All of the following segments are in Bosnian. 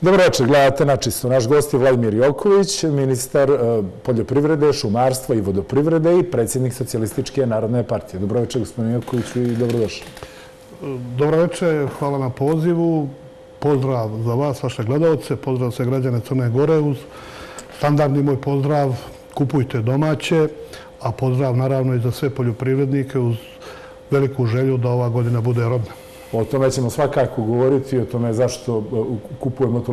Dobro večer, gledate načisto. Naš gost je Vladimir Joković, ministar eh, poljoprivrede, šumarstva i vodoprivrede i predsjednik Socialističke narodne partije. Dobro večer, gospodin Jokoviću i dobrodošli. Dobro večer, hvala na pozivu. Pozdrav za vas, vaše gledalce, pozdrav sve građane Crne Gore uz standardni moj pozdrav, kupujte domaće, a pozdrav naravno i za sve poljoprivrednike uz veliku želju da ova godina bude rodna. O tome ćemo svakako govoriti, o tome zašto e, kupujemo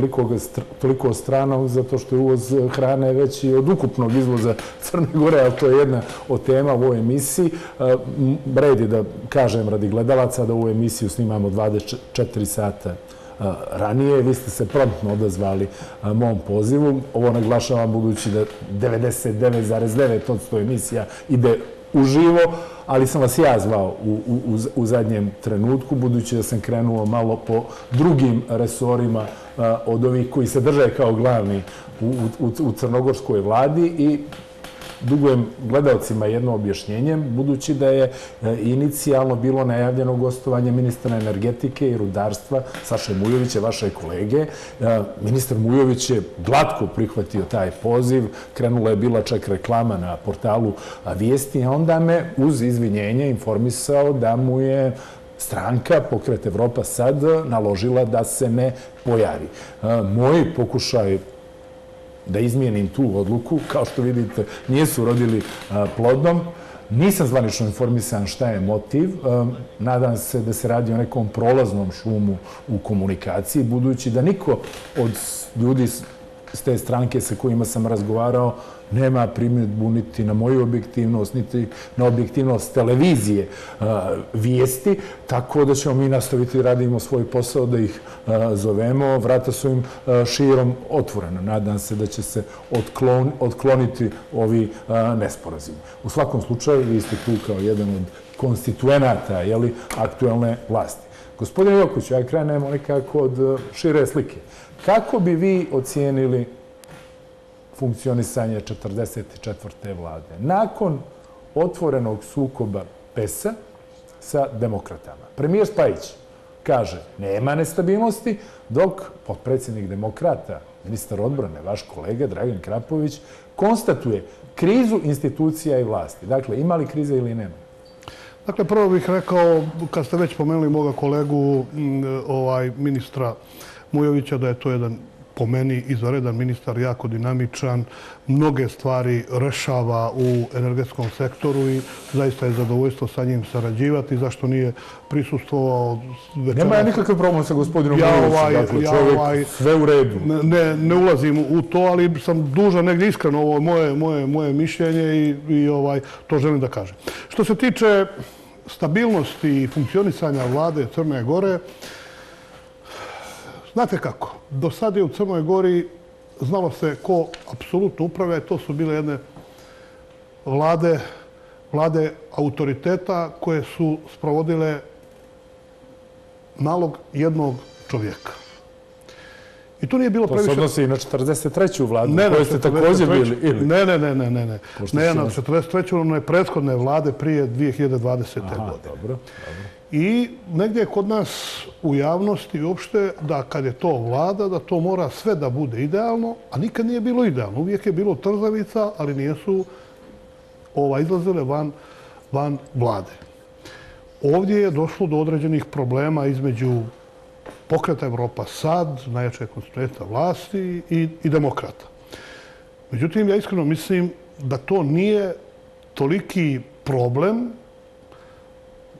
toliko strana, zato što je uvoz e, hrane veći od ukupnog izvoza Crne Gore, ali to je jedna od tema u ovoj emisiji. E, red je da kažem radi gledalaca da u emisiju snimamo 24 sata ranije. Vi ste se promptno odazvali mom pozivu. Ovo naglašavam budući da 99,9% emisija ide uživo ali sam vas ja zvao u u, u zadnjem trenutku, budući da sam krenuo malo po drugim resorima od ovih koji se drže kao glavni u, u, u crnogorskoj vladi i dugujem gledalcima jedno objašnjenje, budući da je e, inicijalno bilo najavljeno gostovanje ministra energetike i rudarstva Saše Mujovića, vaše kolege. E, ministar Mujović je glatko prihvatio taj poziv, krenula je bila čak reklama na portalu Vijesti, a onda me uz izvinjenje informisao da mu je stranka Pokret Evropa sad naložila da se ne pojavi. E, moj pokušaj da izmijenim tu odluku. Kao što vidite, nijesu rodili e, plodom. Nisam zvanično informisan šta je motiv. E, nadam se da se radi o nekom prolaznom šumu u komunikaciji, budući da niko od ljudi s te stranke sa kojima sam razgovarao nema primjedbu niti na moju objektivnost, niti na objektivnost televizije e, vijesti, tako da ćemo mi nastaviti radimo svoj posao da ih e, zovemo. Vrata su im e, širom otvorena. Nadam se da će se otkloniti ovi nesporazimi. U svakom slučaju, vi ste tu kao jedan od konstituenata aktuelne vlasti. Gospodine Jokuć, ja krenemo nekako od šire slike. Kako bi vi ocijenili funkcionisanje 44. vlade. Nakon otvorenog sukoba PES-a sa demokratama. Premijer Spajić kaže nema nestabilnosti, dok potpredsjednik demokrata, ministar odbrane, vaš kolega Dragan Krapović, konstatuje krizu institucija i vlasti. Dakle, ima li krize ili nema? Dakle, prvo bih rekao, kad ste već pomenuli moga kolegu, mm, ovaj ministra Mujovića, da je to jedan po meni izvaredan ministar, jako dinamičan, mnoge stvari rešava u energetskom sektoru i zaista je zadovoljstvo sa njim sarađivati. Zašto nije prisustvovao večera? Nema je nikakav problem sa gospodinom Milovićem, ovaj, dakle čovjek ovaj, sve u redu. Ne, ne ulazim u to, ali sam dužan negdje iskreno, ovo je moje, moje, moje mišljenje i, i ovaj, to želim da kažem. Što se tiče stabilnosti i funkcionisanja vlade Crne Gore, Znate kako, do sada je u Crnoj Gori znalo se ko apsolutno upravlja to su bile jedne vlade, vlade autoriteta koje su sprovodile nalog jednog čovjeka. I to nije bilo previše... To se odnosi i na 43. vladu ne, koje ste također bili, ili? Ne, ne, ne, ne, ne. Ne, ne na 43. ono je prethodne vlade prije 2020. Aha, godine. dobro, dobro. I negdje je kod nas u javnosti uopšte da kad je to vlada, da to mora sve da bude idealno, a nikad nije bilo idealno. Uvijek je bilo trzavica, ali nijesu ova, izlazile van, van vlade. Ovdje je došlo do određenih problema između pokreta Evropa sad, najjače konstituenta vlasti i, i demokrata. Međutim, ja iskreno mislim da to nije toliki problem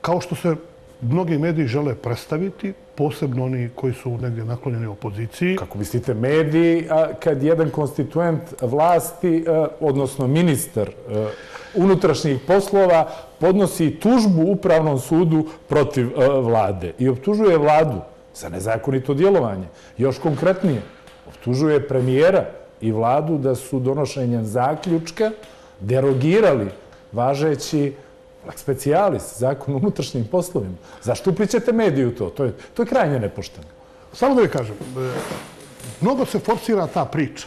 kao što se mnogi mediji žele predstaviti, posebno oni koji su negdje naklonjeni opoziciji. Kako mislite, mediji, kad jedan konstituent vlasti, e, odnosno ministar e, unutrašnjih poslova, podnosi tužbu upravnom sudu protiv e, vlade i optužuje vladu za nezakonito djelovanje. Još konkretnije, optužuje premijera i vladu da su donošenjem zaključka derogirali važeći Lex specialis, zakon o unutrašnjim poslovima. Zašto uplićete mediju to? To je, to je krajnje nepošteno. Samo da vi kažem, e, mnogo se forsira ta priča.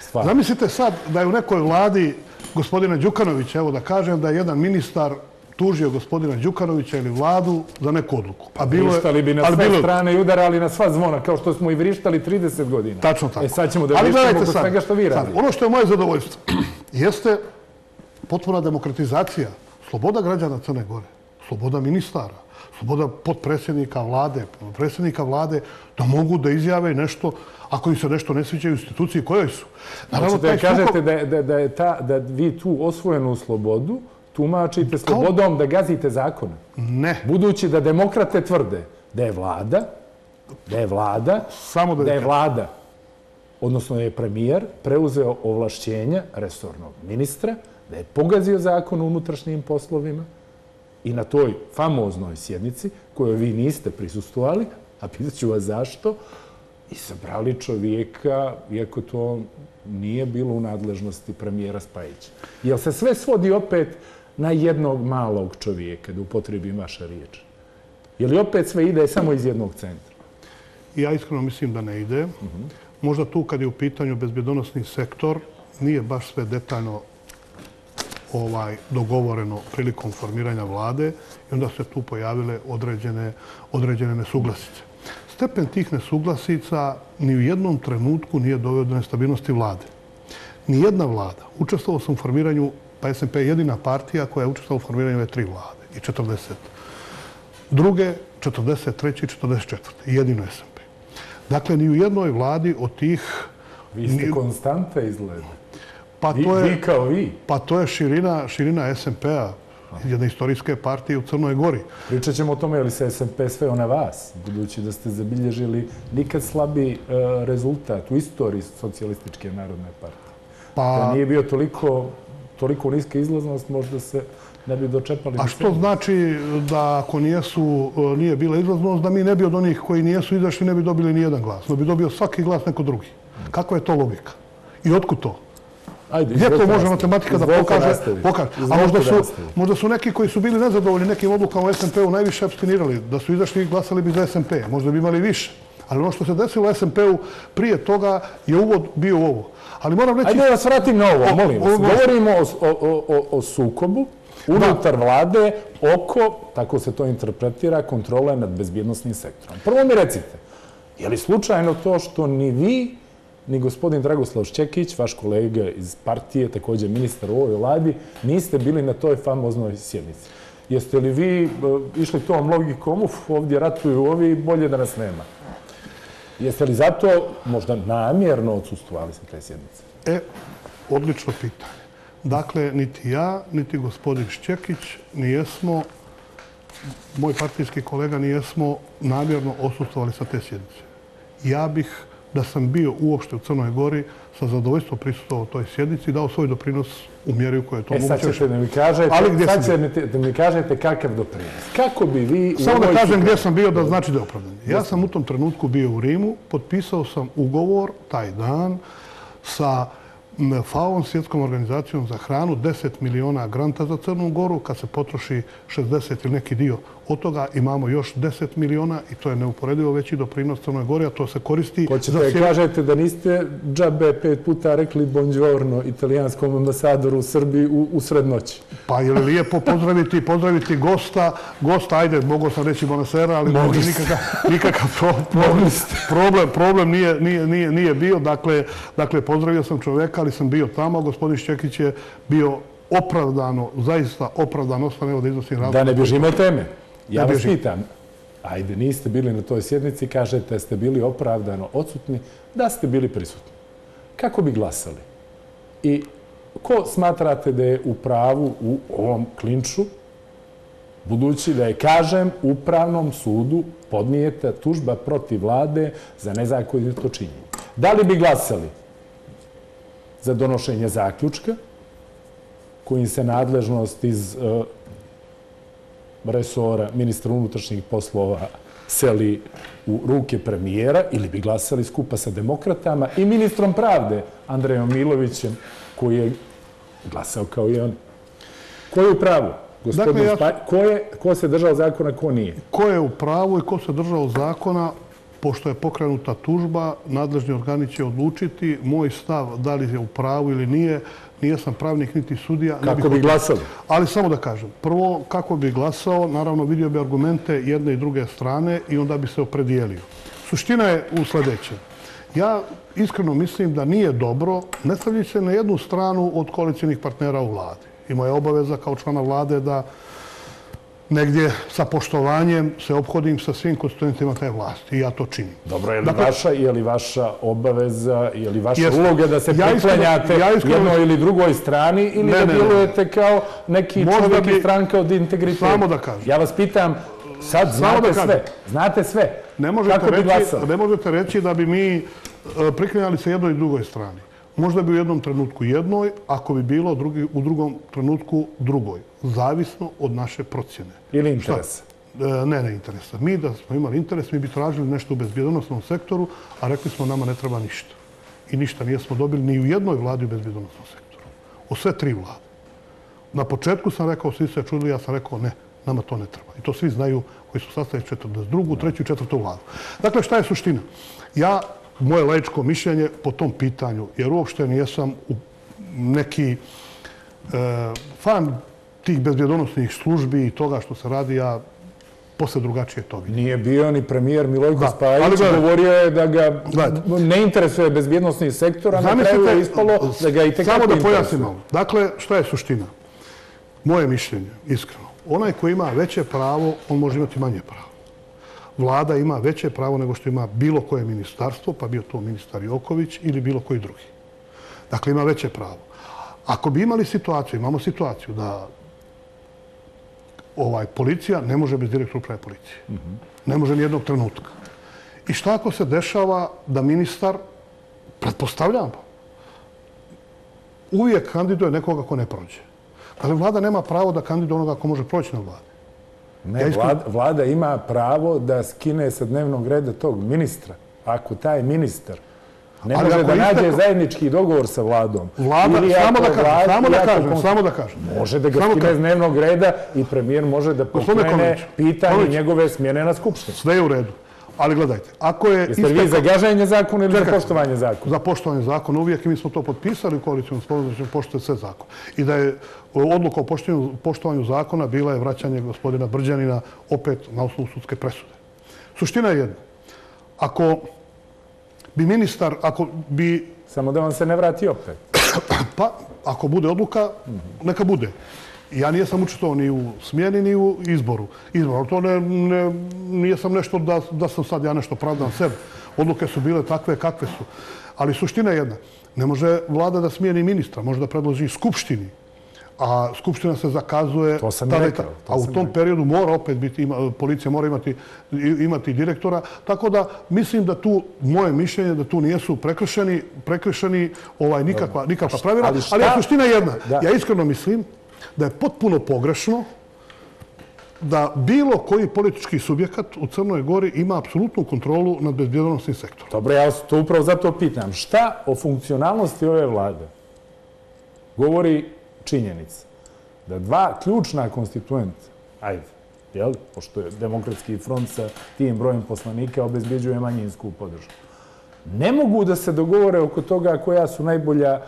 Stvarno. Zamislite sad da je u nekoj vladi gospodina Đukanovića, evo da kažem, da je jedan ministar tužio gospodina Đukanovića ili vladu za neku odluku. A bilo je, Vrištali bi na sve bilo je- strane i udarali na sva zvona, kao što smo i vrištali 30 godina. Tačno tako. E sad ćemo da vrištamo sad, svega što vi radite. Ono što je moje zadovoljstvo jeste potpuna demokratizacija, sloboda građana Crne Gore, sloboda ministara, sloboda potpredsjednika vlade, predsjednika vlade, da mogu da izjave nešto, ako im se nešto ne sviđa u instituciji kojoj su. Hoćete da taj kažete da, da, da, je ta, da vi tu osvojenu slobodu tumačite slobodom da gazite zakone. Ne, Budući da demokrate tvrde da je vlada, da je vlada, samo da, da je vlada, odnosno da je premijer preuzeo ovlašćenja resornog ministra, da je pogazio zakon o unutrašnjim poslovima i na toj famoznoj sjednici, kojoj vi niste prisustovali, a pitat ću vas zašto, i sabrali čovjeka, iako to nije bilo u nadležnosti premijera Spajića. Jel se sve svodi opet na jednog malog čovjeka, da upotrebim vaša riječ? Je li opet sve ide samo iz jednog centra? Ja iskreno mislim da ne ide. Možda tu kad je u pitanju bezbjedonosni sektor, nije baš sve detaljno ovaj dogovoreno prilikom formiranja vlade i onda se tu pojavile određene, određene nesuglasice. Stepen tih nesuglasica ni u jednom trenutku nije doveo do nestabilnosti vlade. Nijedna vlada. Učestvovao sam u formiranju, pa SMP je jedina partija koja je učestvovala u formiranju ove tri vlade i 40 druge 43. i 44. Jedino SMP. Dakle, ni u jednoj vladi od tih... Vi ste konstanta izgleda. Pa Vi, to vi je, kao vi. pa to je širina, širina SMP-a, jedne istorijske partije u Crnoj Gori. Pričat ćemo o tome je li se SMP sveo na vas, budući da ste zabilježili nikad slabi e, rezultat u istoriji socijalističke narodne partije. Da Pa, nije bio toliko, toliko niska izlaznost, možda se ne bi dočepali. a što znači da ako nijesu, nije bila izlaznost, da mi ne bi od onih koji nijesu izašli ne bi dobili ni jedan glas, no bi dobio svaki glas neko drugi. Kakva je to logika? I otkud to? Ajde, Gdje to može matematika da pokaže? pokaže. A možda su, možda su neki koji su bili nezadovoljni nekim odlukama u SMP-u najviše abstinirali. Da su izašli i glasali bi za SMP. Možda bi imali više. Ali ono što se desilo u SMP-u prije toga je uvod bio ovo. Ali moram reći... Ajde da vas vratim na ovo, molim vas. ovo- Govorimo o, o, o, o sukobu unutar vlade oko, tako se to interpretira, kontrole nad bezbjednostnim sektorom. Prvo mi recite, je li slučajno to što ni vi, ni gospodin Dragoslav Šćekić, vaš kolega iz partije, također ministar u ovoj vladi, niste bili na toj famoznoj sjednici? Jeste li vi eh, išli tom logikom, uf, ovdje ratuju ovi, bolje da nas nema? Jeste li zato možda namjerno odsustvovali sa te sjednice? E, odlično pitanje. Dakle, niti ja, niti gospodin Šćekić nijesmo, moj partijski kolega nijesmo namjerno osustovali sa te sjednice. Ja bih, da sam bio uopšte u Crnoj Gori, sa zadovoljstvom prisustovao toj sjednici i dao svoj doprinos u mjeri u kojoj je to E sad moguće. ćete da mi kažete, Ali gdje sad ćete da mi kažete kakav doprinos. Kako bi vi... u Samo da kažem gdje sam bio da znači da je opravdan. Ja sam u tom trenutku bio u Rimu, potpisao sam ugovor taj dan sa FAO-om, svjetskom organizacijom za hranu, 10 miliona granta za Crnu Goru. Kad se potroši 60 ili neki dio od toga, imamo još 10 miliona i to je neuporedivo veći doprinos Crnoj Gori, a to se koristi Hoćete da sjevер- kažete da niste džabe pet puta rekli buongiorno italijanskom ambasadoru u Srbiji u, u sred noći. Pa je li lijepo pozdraviti, pozdraviti gosta, gosta, ajde, mogao sam reći bonasera, ali Mogli nikakav, nikakav pro- problem, problem, problem nije, nije, nije, nije bio. Dakle, dakle, pozdravio sam čovjeka, ali sam bio tamo. Gospodin Šćekić je bio opravdano, zaista opravdano, ostane da iznosim razlog. Da ne bježimo od teme. Ja vas pitam, ajde, niste bili na toj sjednici, kažete ste bili opravdano odsutni, da ste bili prisutni. Kako bi glasali? I ko smatrate da je u pravu u ovom klinču, budući da je, kažem, u pravnom sudu podnijeta tužba protiv vlade za nezakonito činjenje? Da li bi glasali za donošenje zaključka, kojim se nadležnost iz e, resora ministra unutrašnjih poslova seli u ruke premijera ili bi glasali skupa sa demokratama i ministrom pravde Andrejom Milovićem koji je glasao kao i on. Ko je u pravu? Gospodin Dakle, ja- Spaj- ko, je, ko se držao zakona, ko nije? Ko je u pravu i ko se držao zakona, pošto je pokrenuta tužba, nadležni organi će odlučiti moj stav da li je u pravu ili nije. Nije sam pravnik niti sudija. Kako bi glasao? Ali samo da kažem. Prvo, kako bi glasao, naravno vidio bi argumente jedne i druge strane i onda bi se opredijelio. Suština je u sljedećem. Ja iskreno mislim da nije dobro ne se na jednu stranu od koalicijnih partnera u vladi. I moja obaveza kao člana vlade da negdje sa poštovanjem se obhodim sa svim konstituentima te vlasti i ja to činim. Dobro, je li, dakle, vaša, je li vaša obaveza, je li vaša jesno, uloga da se ja priklanjate ja jednoj ili drugoj strani ili ne, da djelujete kao neki čovjek bi, stranka od integriteta? Samo da kažem. Ja vas pitam, sad znate sve, znate sve. Ne možete, Kako reći, ne možete reći da bi mi e, priklanjali se jednoj i drugoj strani. Možda bi u jednom trenutku jednoj, ako bi bilo drugi, u drugom trenutku drugoj. Zavisno od naše procjene. Ili interesa? E, ne, ne interesa. Mi da smo imali interes, mi bi tražili nešto u bezbjedonosnom sektoru, a rekli smo nama ne treba ništa. I ništa nijesmo dobili ni u jednoj vladi u bezbjedonosnom sektoru. O sve tri vlade. Na početku sam rekao, svi se čudili, ja sam rekao ne, nama to ne treba. I to svi znaju koji su sastavili 42. treću i četvrtu vladu. Dakle, šta je suština? Ja moje laičko mišljenje po tom pitanju, jer uopšte nijesam neki e, fan tih bezbjedonosnih službi i toga što se radi, ja posle drugačije to vidim. Nije bio ni premijer Milojko Spajić, govorio je da ga ne interesuje bezbjednostni sektor, a na kraju je ispalo da ga i tekako Samo da pojasnim malo. Dakle, šta je suština? Moje mišljenje, iskreno. Onaj koji ima veće pravo, on može imati manje pravo vlada ima veće pravo nego što ima bilo koje ministarstvo, pa bio to ministar Joković ili bilo koji drugi. Dakle, ima veće pravo. Ako bi imali situaciju, imamo situaciju da ovaj policija ne može bez direktora uprave policije. Ne može ni jednog trenutka. I šta ako se dešava da ministar, pretpostavljam, uvijek kandiduje nekoga ko ne prođe. Dakle, vlada nema pravo da kandiduje onoga ko može proći na vlade. Ne, vlada, ima pravo da skine sa dnevnog reda tog ministra. Ako taj ministar ne može da nađe zajednički dogovor sa vladom. Vlada, samo da kažem, samo da kažem, samo da kažem. Može da ga skine s dnevnog reda i premijer može da pokrene pitanje njegove smjene na skupštini. Sve je u redu. Ali gledajte, ako je... Jeste vi za gaženje zakona ili za poštovanje zakona? Za poštovanje zakona uvijek i mi smo to potpisali u koalicijom spomenutom da ćemo poštovati sve zakon. I da je odluka o poštovanju zakona bila je vraćanje gospodina Brđanina opet na osnovu sudske presude. Suština je jedna. Ako bi ministar, ako bi... Samo da vam se ne vrati opet. Pa, ako bude odluka, neka bude. Ja nijesam učito ni u smjeni, ni u izboru. Izbor, to ne, ne, nijesam nešto da, da sam sad ja nešto pravdan sebe. Odluke su bile takve kakve su. Ali suština je jedna. Ne može vlada da smijeni ministra, može da predloži skupštini. A skupština se zakazuje... To sam tada, rekao. a u tom periodu mora opet biti, ima, policija mora imati, imati direktora. Tako da mislim da tu, moje mišljenje, da tu nijesu prekršeni, prekršeni ovaj, nikakva, nikakva pravila. Ali, šta? ali je suština jedna. Da. Ja iskreno mislim da je potpuno pogrešno da bilo koji politički subjekat u Crnoj Gori ima apsolutnu kontrolu nad bezbjedonosnim sektorom. Dobro, ja to upravo zato pitam. Šta o funkcionalnosti ove vlade govori činjenica da dva ključna konstituenta, ajde, jel, pošto je demokratski front sa tim brojem poslanika obezbjeđuje manjinsku podršku, ne mogu da se dogovore oko toga koja su najbolja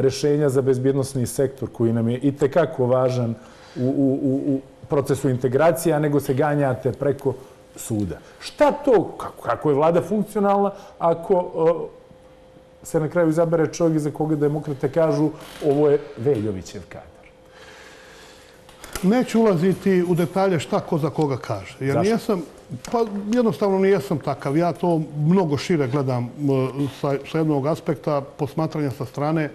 rešenja za bezbjednostni sektor koji nam je i tekako važan u, u, u, u procesu integracija, nego se ganjate preko suda. Šta to, kako, kako je vlada funkcionalna, ako o, se na kraju izabere čovjek za koga demokrate kažu ovo je Veljovićev kadar? Neću ulaziti u detalje šta ko za koga kaže. Jer Zašto? nijesam, Pa jednostavno nijesam takav. Ja to mnogo šire gledam sa, sa jednog aspekta posmatranja sa strane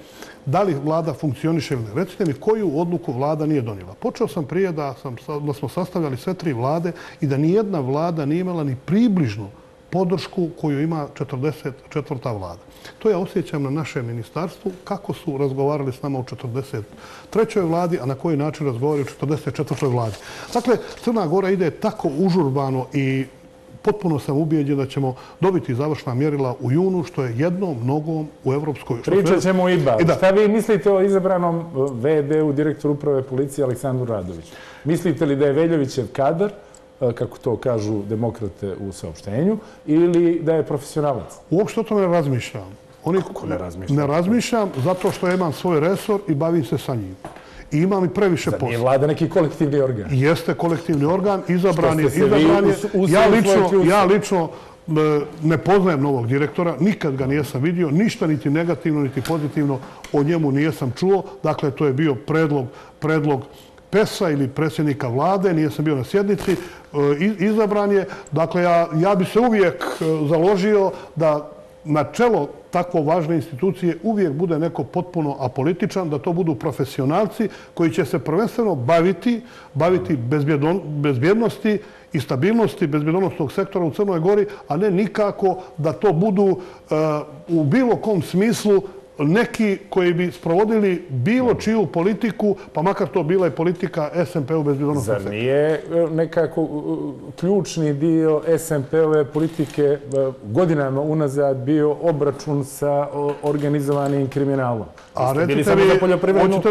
da li vlada funkcioniše ili ne. Recite mi koju odluku vlada nije donijela. Počeo sam prije da, sam, da smo sastavljali sve tri vlade i da nijedna vlada nije imala ni približno podršku koju ima 44. vlada. To ja osjećam na našem ministarstvu, kako su razgovarali s nama u 43. vladi, a na koji način razgovaraju u 44. vladi. Dakle, Crna Gora ide tako užurbano i potpuno sam ubijeđen da ćemo dobiti završna mjerila u junu, što je jednom mnogom u Evropskoj... Pričat ćemo i ba. Šta vi mislite o izabranom VD u direktoru uprave policije Aleksandru Radoviću? Mislite li da je Veljovićev kadar kako to kažu demokrate u saopštenju, ili da je profesionalac? Uopšte o tome ne razmišljam. Oni, Kako ne razmišljam? Ne razmišljam zato što imam svoj resor i bavim se sa njim. I imam i previše posla. Zar nije vlada neki kolektivni organ? Jeste kolektivni organ, izabran je. Izabran je. Ja lično, ja lično ne poznajem novog direktora, nikad ga nijesam vidio, ništa niti negativno, niti pozitivno o njemu nijesam čuo. Dakle, to je bio predlog, predlog PES-a ili predsjednika vlade, nijesam bio na sjednici, e, E, izabran je. Dakle, ja, ja bi se uvijek e, založio da na čelo takvo važne institucije uvijek bude neko potpuno apolitičan, da to budu profesionalci koji će se prvenstveno baviti, baviti bezbjednosti i stabilnosti bezbjednostnog sektora u Crnoj Gori, a ne nikako da to budu uh, u bilo kom smislu neki koji bi sprovodili bilo čiju politiku, pa makar to bila i politika SMP u bezbjednostnog sektora. Zar nije e, nekako e, ključni dio SMP-ove politike godinama unazad bio obračun sa organizovanim kriminalom? A recite mi,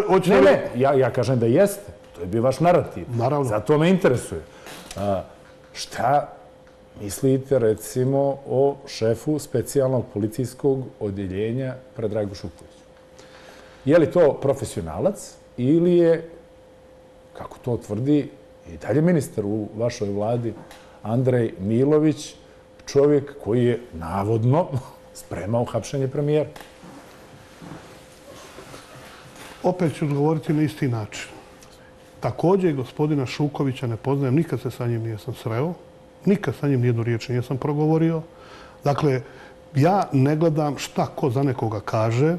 hoćete... Ne, ne, ja kažem da jeste. To je bio vaš narativ. Naravno. Zato me interesuje. Šta mislite, recimo, o šefu specijalnog policijskog odjeljenja Predragu Šukoviću? Je li to profesionalac ili je, kako to tvrdi, i dalje ministar u vašoj vladi, Andrej Milović, čovjek koji je navodno spremao hapšenje premijera? Opet ću odgovoriti na isti način. Također gospodina Šukovića ne poznajem, nikad se sa njim nijesam sreo, nikad sa njim nijednu riječ nisam progovorio. Dakle, ja ne gledam šta ko za nekoga kaže,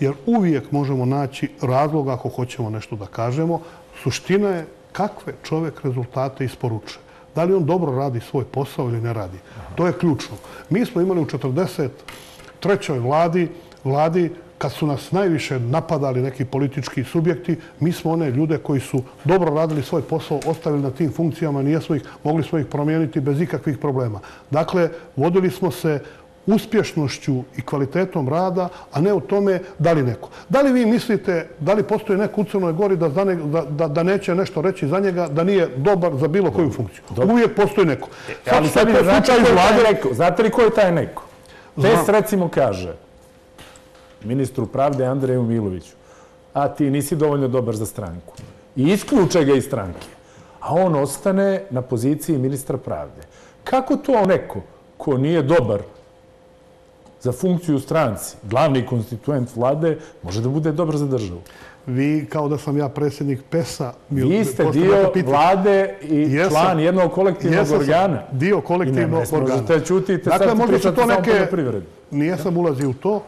jer uvijek možemo naći razlog ako hoćemo nešto da kažemo. Suština je kakve čovjek rezultate isporuče. Da li on dobro radi svoj posao ili ne radi. To je ključno. Mi smo imali u 43. vladi, vladi kad su nas najviše napadali neki politički subjekti, mi smo one ljude koji su dobro radili svoj posao, ostavili na tim funkcijama, nijesmo ih, mogli smo ih promijeniti bez ikakvih problema. Dakle, vodili smo se uspješnošću i kvalitetom rada, a ne u tome da li neko. Da li vi mislite, da li postoji neko u Crnoj Gori da, da, da, da neće nešto reći za njega, da nije dobar za bilo koju funkciju? Uvijek postoji neko. E, ali sad, znate, znate li ko je taj neko? Test recimo kaže, ministru pravde Andreju Miloviću, a ti nisi dovoljno dobar za stranku. I isključe ga iz stranke. A on ostane na poziciji ministra pravde. Kako to neko ko nije dobar za funkciju stranci, glavni konstituent vlade, može da bude dobar za državu? Vi, kao da sam ja predsjednik PES-a... Vi ste dio vlade i član jednog kolektivnog organa. Dio kolektivnog organa. Ne možete čutiti, dakle, sad pričate samo poljoprivredu. Nijesam ulazio u to.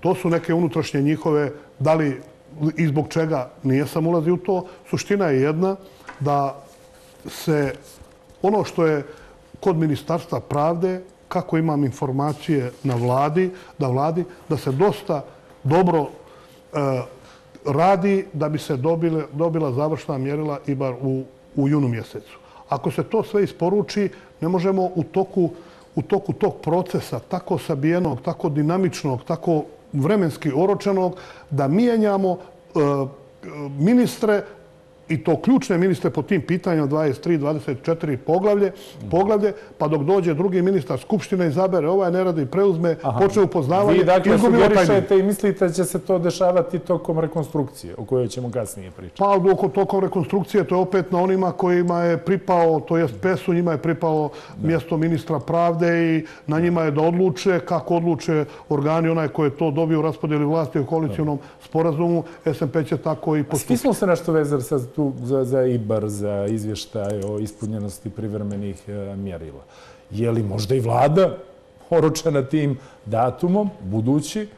To su neke unutrašnje njihove, da li i zbog čega nije sam ulazi u to. Suština je jedna da se ono što je kod Ministarstva pravde, kako imam informacije na vladi, da vladi, da se dosta dobro e, radi da bi se dobile, dobila završna mjerila i bar u, u junu mjesecu. Ako se to sve isporuči, ne možemo u toku u toku tog procesa, tako sabijenog, tako dinamičnog, tako vremenski oročenog, da mijenjamo e, e ministre i to ključne ministre po tim pitanjima 23, 24 poglavlje, poglavlje, pa dok dođe drugi ministar Skupštine izabere ovaj ne radi, preuzme, počne upoznavanje. Vi dakle sugerišete i mislite da će se to dešavati tokom rekonstrukcije, o kojoj ćemo kasnije pričati? Pa oko tokom rekonstrukcije, to je opet na onima kojima je pripao, to jest PES-u, njima je pripao mjesto ministra pravde i na njima je da odluče kako odluče organi, onaj koji je to dobio u raspodijeli vlasti u koalicijonom sporazumu, SMP će tako i postupiti. Svi smo se nešto vezali sa tu za, za IBAR, za izvještaj o ispunjenosti privremenih e, mjerila. Je li možda i vlada oročena tim datumom, budući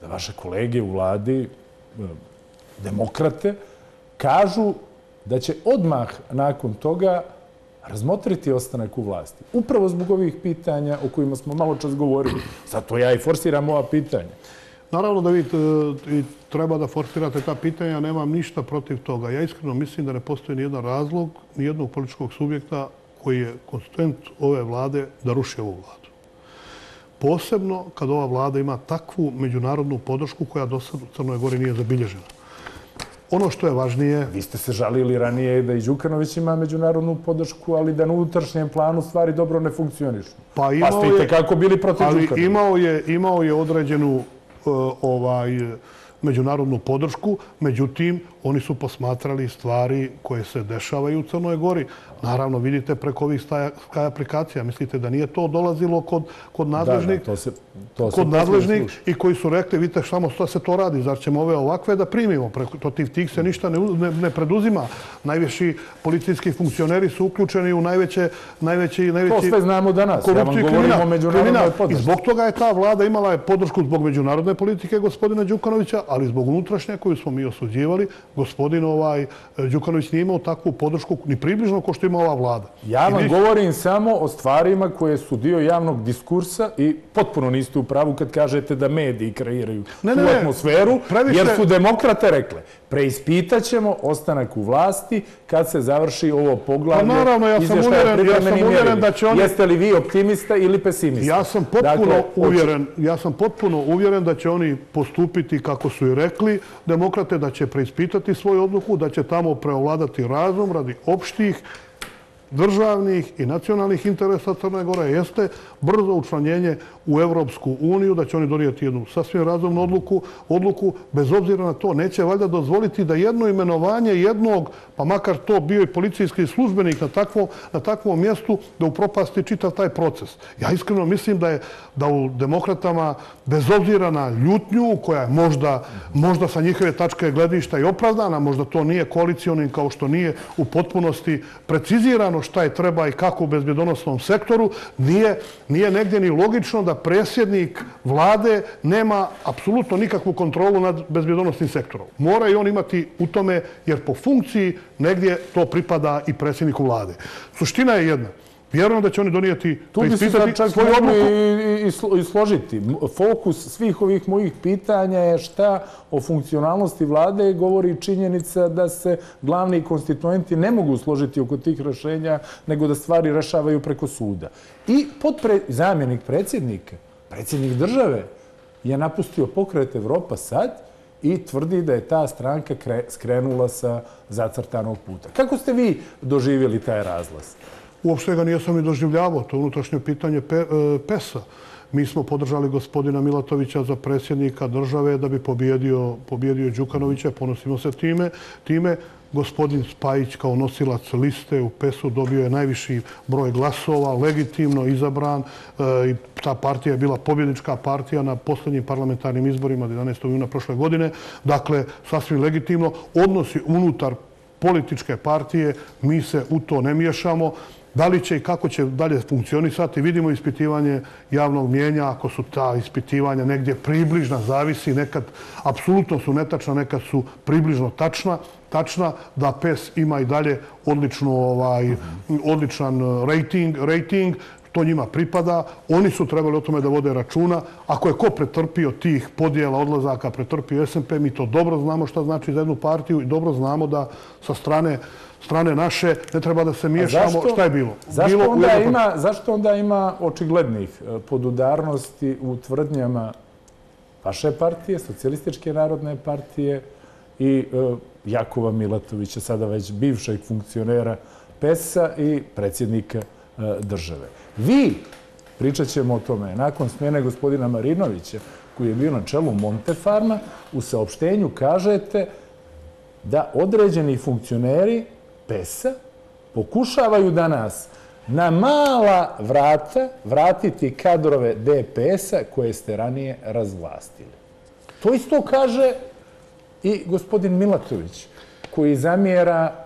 da vaše kolege u vladi, e, demokrate, kažu da će odmah nakon toga razmotriti ostanak u vlasti. Upravo zbog ovih pitanja o kojima smo malo čas govorili. Zato ja i forsiram ova pitanja. Naravno da vi e, treba da forsirate ta pitanja, nemam ništa protiv toga. Ja iskreno mislim da ne postoji nijedan razlog, nijednog političkog subjekta koji je konstituent ove vlade da ruši ovu vladu. Posebno kad ova vlada ima takvu međunarodnu podršku koja do sad u Crnoj Gori nije zabilježena. ono što je važnije... Vi ste se žalili ranije da i Đukanović ima međunarodnu podršku, ali da na unutrašnjem planu stvari dobro ne funkcionišu. Pa, pa ste i tekako bili protiv ali Đukanovića. Imao je, imao je određenu E, ovaj, međunarodnu podršku, međutim, oni su posmatrali stvari koje se dešavaju u Crnoj Gori. Naravno, vidite preko ovih Sky aplikacija. Mislite da nije to dolazilo kod, kod nadležnih, da, da, to se, to se kod nadležnih i koji su rekli, vidite samo što se to radi, zar ćemo ove ovakve da primimo? Protiv tih se ništa ne, ne, ne preduzima. Najviši policijski funkcioneri su uključeni u najveće, najveće, najveće to sve znamo danas. Ja međunarodnoj podršci. I zbog toga je ta vlada imala je podršku zbog međunarodne politike gospodina Đukanovića, ali zbog unutrašnje koju smo mi osuđivali, gospodin ovaj, Đukanović nije imao takvu podršku ni približno ko što ima ova vlada. Ja vam govorim samo o stvarima koje su dio javnog diskursa i potpuno niste u pravu kad kažete da mediji kreiraju ne, ne, tu atmosferu, previše... jer su demokrate rekle preispitat ćemo ostanak u vlasti kad se završi ovo poglavlje pa naravno, ja sam uvjeren, ja sam uvjeren da će oni... Jeste li vi optimista ili pesimista? Ja sam potpuno, dakle, uvjeren, ja sam potpuno uvjeren da će oni postupiti kako su i rekli demokrate, da će preispitati svoju odluku, da će tamo preovladati razum radi opštih državnih i nacionalnih interesa Crne Gore jeste brzo učlanjenje u Evropsku uniju, da će oni donijeti jednu sasvim razumnu odluku, odluku, bez obzira na to, neće valjda dozvoliti da jedno imenovanje jednog, pa makar to bio i policijski službenik na takvom, na takvom mjestu, da upropasti čitav taj proces. Ja iskreno mislim da je da u demokratama, bez obzira na ljutnju, koja je možda, možda sa njihove tačke gledišta i opravdana, možda to nije koalicijonim kao što nije u potpunosti precizirano šta je treba i kako u bezbjedonosnom sektoru, nije, nije negdje ni logično da presjednik vlade nema apsolutno nikakvu kontrolu nad bezbjedonosnim sektorom. Mora i on imati u tome, jer po funkciji negdje to pripada i presjedniku vlade. Suština je jedna. Vjerujem da će oni donijeti tu se čak svoju odluku. I, i, složiti. Fokus svih ovih mojih pitanja je šta o funkcionalnosti vlade govori činjenica da se glavni konstituenti ne mogu složiti oko tih rešenja, nego da stvari rešavaju preko suda. I podpre, zamjenik predsjednika, predsjednik države, je napustio pokret Evropa sad i tvrdi da je ta stranka skrenula sa zacrtanog puta. Kako ste vi doživjeli taj razlaz? Uopšte ga nijesam ni doživljavao, to je unutrašnje pitanje e, PES-a. Mi smo podržali gospodina Milatovića za predsjednika države da bi pobjedio, pobjedio Đukanovića, ponosimo se time. Time gospodin Spajić kao nosilac liste u PES-u dobio je najviši broj glasova, legitimno izabran e, i ta partija je bila pobjednička partija na posljednjim parlamentarnim izborima 11. juna prošle godine. Dakle, sasvim legitimno. Odnosi unutar političke partije, mi se u to ne miješamo. Da li će i kako će dalje funkcionisati, vidimo ispitivanje javnog mijenja, ako su ta ispitivanja negdje približna, zavisi, nekad apsolutno su netačna, nekad su približno tačna, tačna da PES ima i dalje odličnu, ovaj, odličan rating, rating, to njima pripada. Oni su trebali o tome da vode računa. Ako je ko pretrpio tih podijela odlazaka, pretrpio SMP, mi to dobro znamo šta znači za jednu partiju i dobro znamo da sa strane strane naše, ne treba da se miješamo. Šta je bilo? Zašto, bilo onda, ima, zašto onda ima očiglednih e, podudarnosti u tvrdnjama vaše partije, socijalističke narodne partije i e, Jakova Milatovića, sada već bivšeg funkcionera PES-a i predsjednika e, države. Vi, pričat ćemo o tome, nakon smjene gospodina Marinovića, koji je bio na čelu Montefarma, u saopštenju kažete da određeni funkcioneri PES-a pokušavaju danas na mala vrata vratiti kadrove DPS-a koje ste ranije razvlastili. To isto kaže i gospodin Milatović, koji zamjera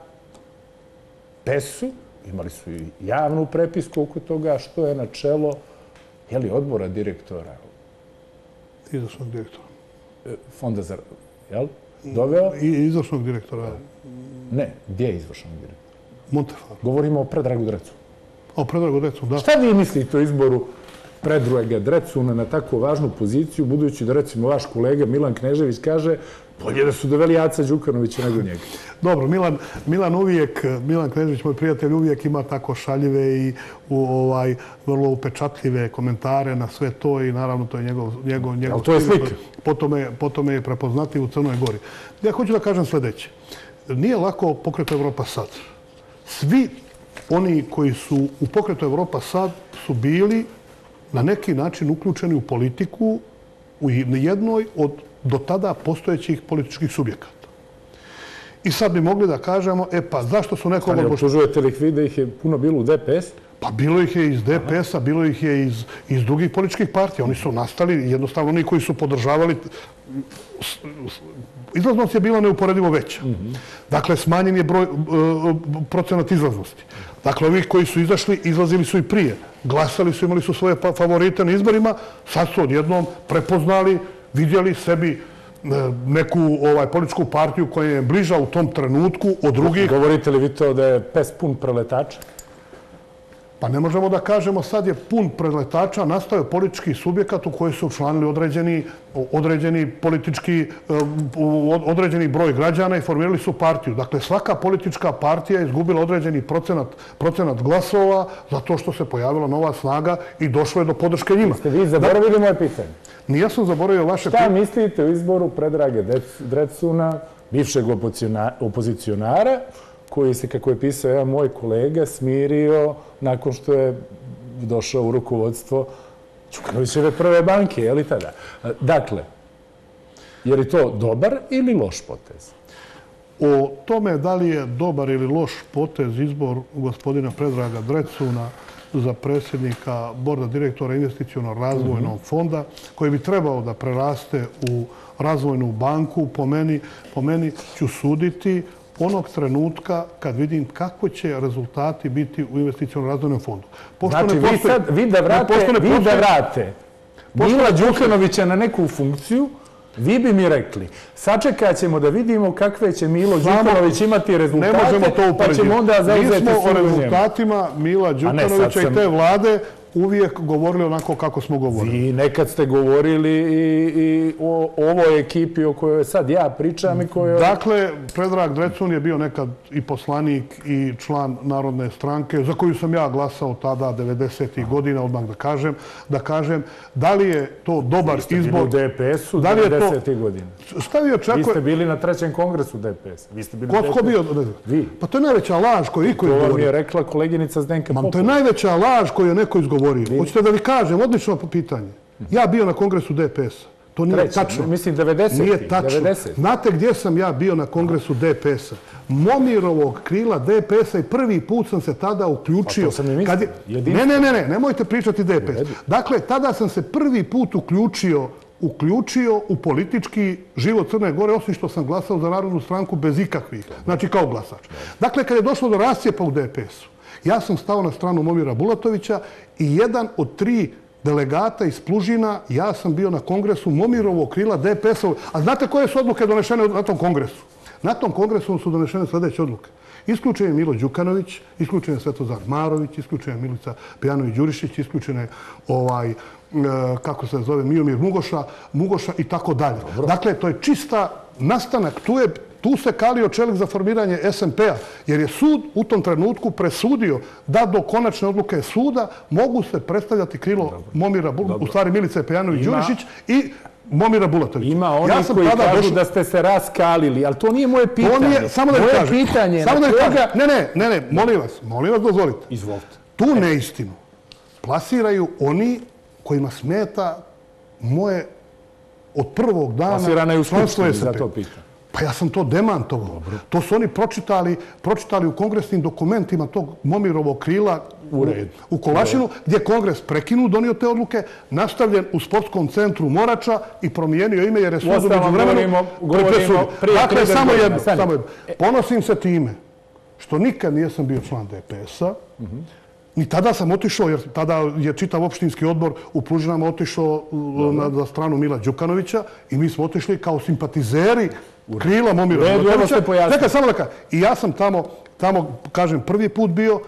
PES-u, imali su i javnu prepisku oko toga što je na čelo jeli, odbora direktora. Izvršnog direktora. E, fonda za... Jel? Doveo? I izvršnog direktora. Ne, gdje je izvršan direktor? Montefar. Govorimo o Predragu Drecu. O Predragu Drecu, da. Šta vi mislite o izboru Predraga Drecu na tako važnu poziciju, budući da recimo vaš kolega Milan Knežević kaže Bolje da su doveli Aca Đukanovića nego njega. Dobro, Milan, Milan uvijek, Milan Knežević, moj prijatelj, uvijek ima tako šaljive i u, ovaj, vrlo upečatljive komentare na sve to i naravno to je njegov, njegov, njegov to je slika. Potom je, potom je prepoznati u Crnoj Gori. Ja hoću da kažem sljedeće. Nije lako pokretu Evropa sad. Svi oni koji su u pokretu Evropa sad su bili na neki način uključeni u politiku u jednoj od do tada postojećih političkih subjekata. I sad bi mogli da kažemo, e pa zašto su nekog... Ali optužujete li vi da ih je puno bilo u DPS? Pa bilo ih je iz DPS-a, bilo ih je iz, iz drugih političkih partija. Oni su nastali, jednostavno oni koji su podržavali, izlaznost je bila neuporedivo veća. Dakle, smanjen je broj, procenat izlaznosti. Dakle, ovi koji su izašli, izlazili su i prije. Glasali su, imali su svoje favorite na izborima, sad su odjednom prepoznali vidjeli sebi e, neku ovaj političku partiju koja je bliža u tom trenutku od drugih. Govorite li vi to da je pes pun preletača? Pa ne možemo da kažemo sad je pun preletača, nastao politički subjekat u kojoj su učlanili određeni, određeni politički, e, određeni broj građana i formirali su partiju. Dakle, svaka politička partija je izgubila određeni procenat, procenat glasova zato što se pojavila nova snaga i došlo je do podrške njima. Ste vi zaboravili moje pitanje? Nijesam zaboravio vaše... Šta mislite o izboru Predrage Drecuna, bivšeg opozicionara, koji se, kako je pisao jedan moj kolega, smirio nakon što je došao u rukovodstvo Čukanovićeve prve banke, je li tada? Dakle, je li to dobar ili loš potez? O tome da li je dobar ili loš potez izbor gospodina Predraga Drecuna, za predsjednika borda direktora investicijonog razvojnog mhm. fonda, koji bi trebao da preraste u razvojnu banku, po meni, po meni ću suditi onog trenutka kad vidim kako će rezultati biti u investicijonom razvojnom fondu. Pošto znači, vi, sad, vi da vrate, vi da vrate Mila Đukanovića na neku funkciju, Vi bi mi rekli, sačekat ćemo da vidimo kakve će Milo Đukanović imati rezultate, ne možemo to pa ćemo onda zauzeti Mi smo o rezultatima Mila Đukanovića i te vlade uvijek govorili onako kako smo govorili. Vi nekad ste govorili i, i o ovoj ekipi o kojoj sad ja pričam i kojoj... Dakle, Predrag Drecun je bio nekad i poslanik i član Narodne stranke, za koju sam ja glasao tada, 90. godina, odmah da kažem, da kažem, da li je to dobar izbor... Vi ste bili u DPS-u 90. godina. Šta vi očekuje... Vi ste bili na trećem kongresu DPS. Vi ste bili Ko, ko bio? Vi. Pa to je najveća laž koju iko. To vam je rekla koleginica Zdenka Popov. To je najveća laž koju je neko izgovorio. Hoćete da li kažem, odlično pitanje. Ja bio na kongresu DPS-a. To nije Treći, tačno. Mislim 90. Nije tačno. 90. Znate gdje sam ja bio na kongresu DPS-a? Momirovog krila DPS-a i prvi put sam se tada uključio. Pa to sam Kad je... Ne, ne, ne, ne, nemojte pričati DPS. Dakle, tada sam se prvi put uključio uključio u politički život Crne Gore, osim što sam glasao za Narodnu stranku bez ikakvih, znači kao glasač. Dakle, kad je došlo do rascijepa u DPS-u, ja sam stao na stranu Momira Bulatovića i jedan od tri delegata iz Plužina, ja sam bio na kongresu Momirovo krila DPS-ova. A znate koje su odluke donešene na tom kongresu? Na tom kongresu su donešene sljedeće odluke. Isključen je Milo Đukanović, isključen je Svetozar Marović, isključen je Milica Pejanović-Đurišić, isključen je ovaj, e, kako se zove, Mijomir Mugoša, Mugoša i tako dalje. Dakle, to je čista nastanak. Tu je tu se kalio čelik za formiranje SMP-a, jer je sud u tom trenutku presudio da do konačne odluke suda mogu se predstavljati krilo Momira, u stvari Milice Pejanović-Đurišić i Momira Bulatović. Ima oni ja koji kažu da ste se raskalili, ali to nije moje pitanje. Nije, samo da moje kažem. pitanje samo da koga... Ne, ne, ne, ne, molim vas, molim vas, dozvolite. Izvolite. Tu neistinu plasiraju oni kojima smeta moje od prvog dana... Plasirana je u skupštini, za to pitam. Pa ja sam to demantovao. To su oni pročitali, pročitali u kongresnim dokumentima tog Momirovog krila u, u Kolašinu, gdje kongres prekinu, donio te odluke, nastavljen u sportskom centru Morača i promijenio ime jer je sud umeđu vremenu govorimo Dakle, samo jedno, samo jedno. Ponosim se time što nikad nijesam bio član DPS-a, Ni tada sam otišao, jer tada je čitav opštinski odbor u Plužinama otišao na, na stranu Mila Đukanovića i mi smo otišli kao simpatizeri krila Momira Đukanovića. Neka, samo neka. I ja sam tamo, tamo, kažem, prvi put bio,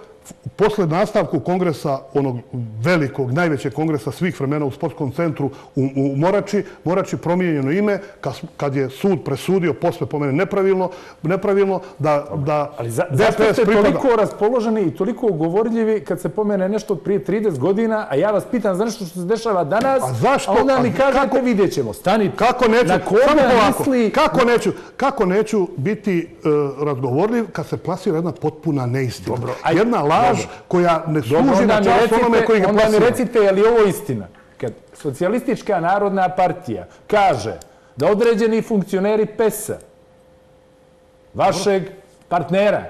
posle nastavku kongresa, onog velikog, najvećeg kongresa svih vremena u sportskom centru u, u Morači, Morači promijenjeno ime, kad, kad je sud presudio, posle po mene nepravilno, nepravilno da, da Ali za, zašto ste pripada... toliko raspoloženi i toliko govorljivi kad se pomene nešto od prije 30 godina, a ja vas pitam za nešto što se dešava danas, a, zašto? a onda mi kažete kako, vidjet ćemo, stanite. Kako neću, na samo misli... kako, neću, kako neću biti uh, razgovorljiv kad se plasira jedna potpuna neistina. Dobro, aj, jedna laž dobro. koja ne služi na čast onome koji ga plasira. Onda mi recite, je li ovo istina? Kad socijalistička narodna partija kaže da određeni funkcioneri PES-a, vašeg partnera,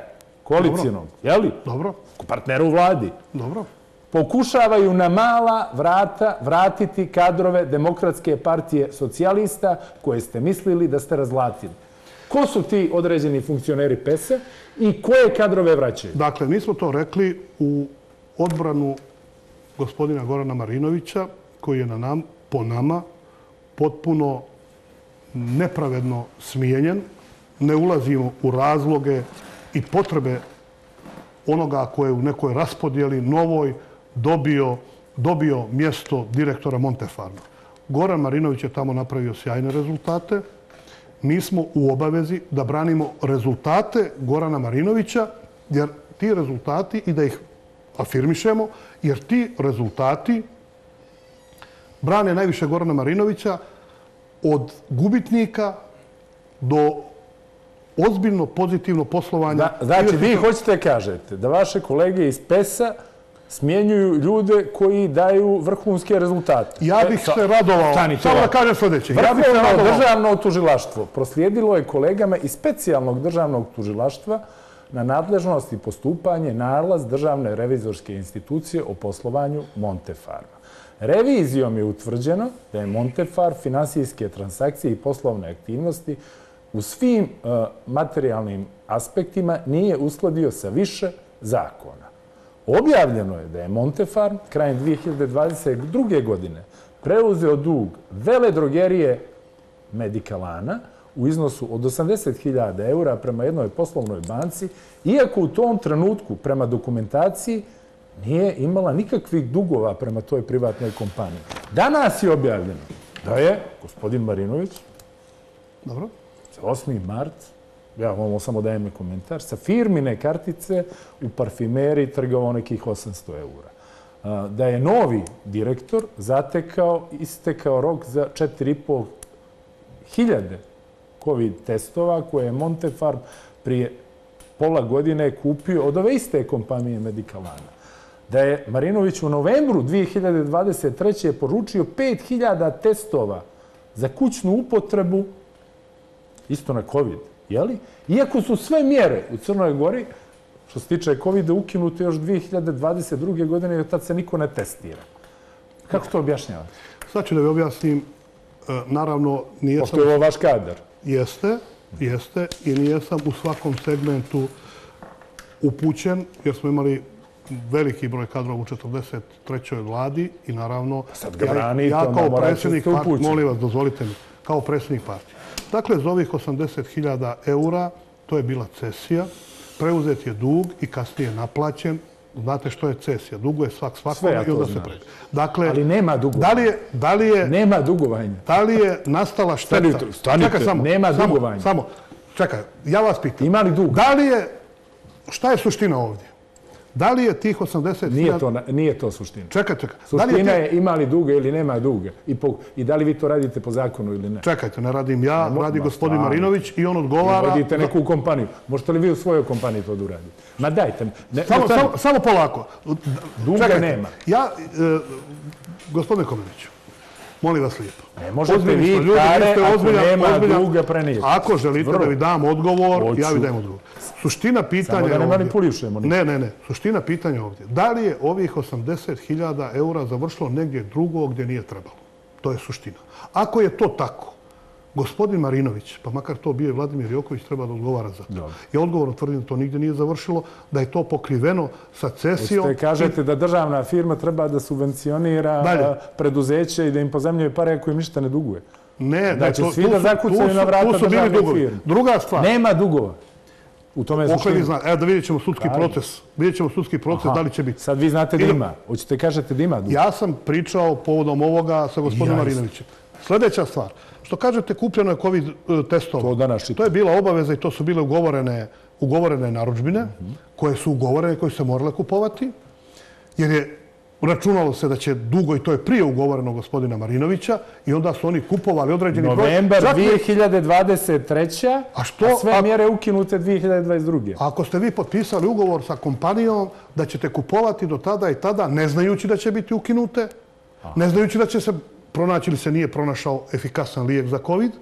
koalicijonog, je li? Dobro. Partnera u vladi. Dobro. Pokušavaju na mala vrata vratiti kadrove demokratske partije socijalista koje ste mislili da ste razlatili. Ko su ti određeni funkcioneri PES-a i koje kadrove vraćaju? Dakle, mi smo to rekli u odbranu gospodina Gorana Marinovića, koji je na nam, po nama potpuno nepravedno smijenjen. Ne ulazimo u razloge i potrebe onoga koje je u nekoj raspodijeli novoj dobio, dobio mjesto direktora Montefarma. Goran Marinović je tamo napravio sjajne rezultate mi smo u obavezi da branimo rezultate Gorana Marinovića, jer ti rezultati, i da ih afirmišemo, jer ti rezultati brane najviše Gorana Marinovića od gubitnika do ozbiljno pozitivno poslovanja. Da, znači, vi hoćete kažete da vaše kolege iz PES-a smjenjuju ljude koji daju vrhunske rezultate. Ja bih se radovao, samo da kažem sljedeće. Ja bih se radovao. državno tužilaštvo proslijedilo je kolegama iz specijalnog državnog tužilaštva na nadležnost i postupanje nalaz državne revizorske institucije o poslovanju Montefarma. Revizijom je utvrđeno da je Montefar finansijske transakcije i poslovne aktivnosti u svim e, materijalnim aspektima nije uskladio sa više zakona. Objavljeno je da je Montefarm krajem 2022. godine preuzeo dug vele drogerije Medikalana u iznosu od 80.000 eura prema jednoj poslovnoj banci, iako u tom trenutku prema dokumentaciji nije imala nikakvih dugova prema toj privatnoj kompaniji. Danas je objavljeno da je gospodin Marinović Dobro. za 8. mart ja vam samo dajem mi komentar, sa firmine kartice u parfimeri trgovao nekih 800 eura. Da je novi direktor zatekao, istekao rok za 4,5 hiljade COVID testova koje je Montefarm prije pola godine kupio od ove iste kompanije Medikalana. Da je Marinović u novembru 2023. poručio 5000 testova za kućnu upotrebu, isto na COVID, Jeli? Iako su sve mjere u Crnoj Gori, što se tiče COVID-a, ukinute još 2022. godine, jer tad se niko ne testira. Kako to objašnjava? Sad ću da vi objasnim. E, naravno, nije Pošto je ovo vaš kadar. Jeste, jeste. I nije sam u svakom segmentu upućen, jer smo imali veliki broj kadrova u 43. vladi i naravno... Sad ga branite, ja, kao predsjednik partije, molim vas, dozvolite mi, kao predsjednik partije. Dakle, za ovih 80.000 eura, to je bila cesija, preuzet je dug i kasnije naplaćen. Znate što je cesija? Dugo je svak svako Sve ja i onda se pre. Dakle, Ali nema dugovanja. Da li je, da li je, nema dugovanja. Da li je nastala šteta? Stanite, stanite. Čekaj, samo, nema dugovanja. Samo, čekaj, ja vas pitam. Ima li dug? Da li je, šta je suština ovdje? Da li je tih 80 nije to, nije to suština. Čekaj, čekaj. Suština da li je, je ima li duga ili nema duga. I, po, I da li vi to radite po zakonu ili ne. Čekajte, ne radim ja, ne, radi gospodin stvarno. Marinović i on odgovara... Vi vodite neku kompaniju. Možete li vi u svojoj kompaniji to da uradite? Ma dajte. Ne, samo, samo, samo polako. Duga čekajte. nema. Ja, e, gospodine Komeniću, molim vas lijepo. Ne možete vi ljudi, pare ako nema duga prenijeti. Ako želite Vrlo. da vi dam odgovor, Hoću. ja vi dajem odgovor. Suština pitanja Samo da ne manipulišemo. Ne, ne, ne. Suština pitanja ovdje. Da li je ovih 80.000 eura završilo negdje drugo gdje nije trebalo? To je suština. Ako je to tako, gospodin Marinović, pa makar to bio Vladimir Joković, treba da odgovara za to. Dobre. Ja odgovorno tvrdim da to nigdje nije završilo, da je to pokriveno sa cesijom. Ste kažete da državna firma treba da subvencionira Dalje. preduzeće i da im pozemljaju pare koje im ništa ne duguje. Ne, znači, to, svi da zakucaju na vrata državne firme. Druga stvar. Nema dugova. U tome je suština. znate. Evo da vidjet ćemo sudski Pravi. proces. Vidjet ćemo sudski proces, Aha. da li će biti. Sad vi znate da ima. Hoćete kažete da ima? Ja sam pričao povodom ovoga sa gospodinom Marinovićem. Sljedeća stvar. Što kažete, kupljeno je COVID e, testova. To danas čitam. To je bila obaveza i to su bile ugovorene, ugovorene naručbine, koje su ugovorene, koje su se morale kupovati, jer je računalo se da će dugo, i to je prije ugovoreno gospodina Marinovića, i onda su oni kupovali određeni broj. Novembar Čak ne- 2023. A što A sve mjere ukinute 2022. Ako ste vi potpisali ugovor sa kompanijom da ćete kupovati do tada i tada, ne znajući da će biti ukinute, ne znajući da će se pronaći ili se nije pronašao efikasan lijek za COVID,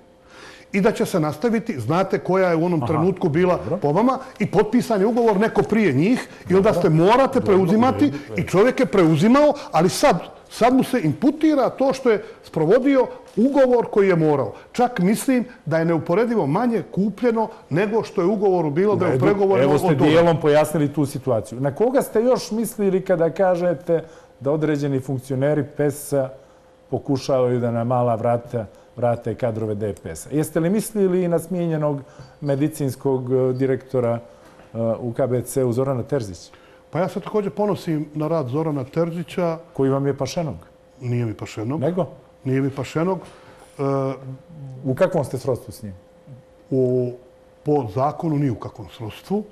i da će se nastaviti, znate koja je u onom trenutku bila po vama, i potpisan je ugovor neko prije njih, i onda ste morate preuzimati, i čovjek je preuzimao, ali sad, sad mu se imputira to što je sprovodio ugovor koji je morao. Čak mislim da je neuporedivo manje kupljeno nego što je u ugovoru bilo da je u pregovorima Evo ste od dijelom pojasnili tu situaciju. Na koga ste još mislili kada kažete da određeni funkcioneri PES-a pokušavaju da na mala vrata vrate kadrove DPS-a? Jeste li mislili i na smijenjenog medicinskog eh, direktora eh, u KBC-u Zorana Terzića, Pa ja se također ponosim na rad Zorana Terzića, koji vam je pašenog? nije mi pašenog, Nego? nije mi pašenog. E, U kakvom ste srodstvu s njim? u, po zakonu ni u kakvom srodstvu.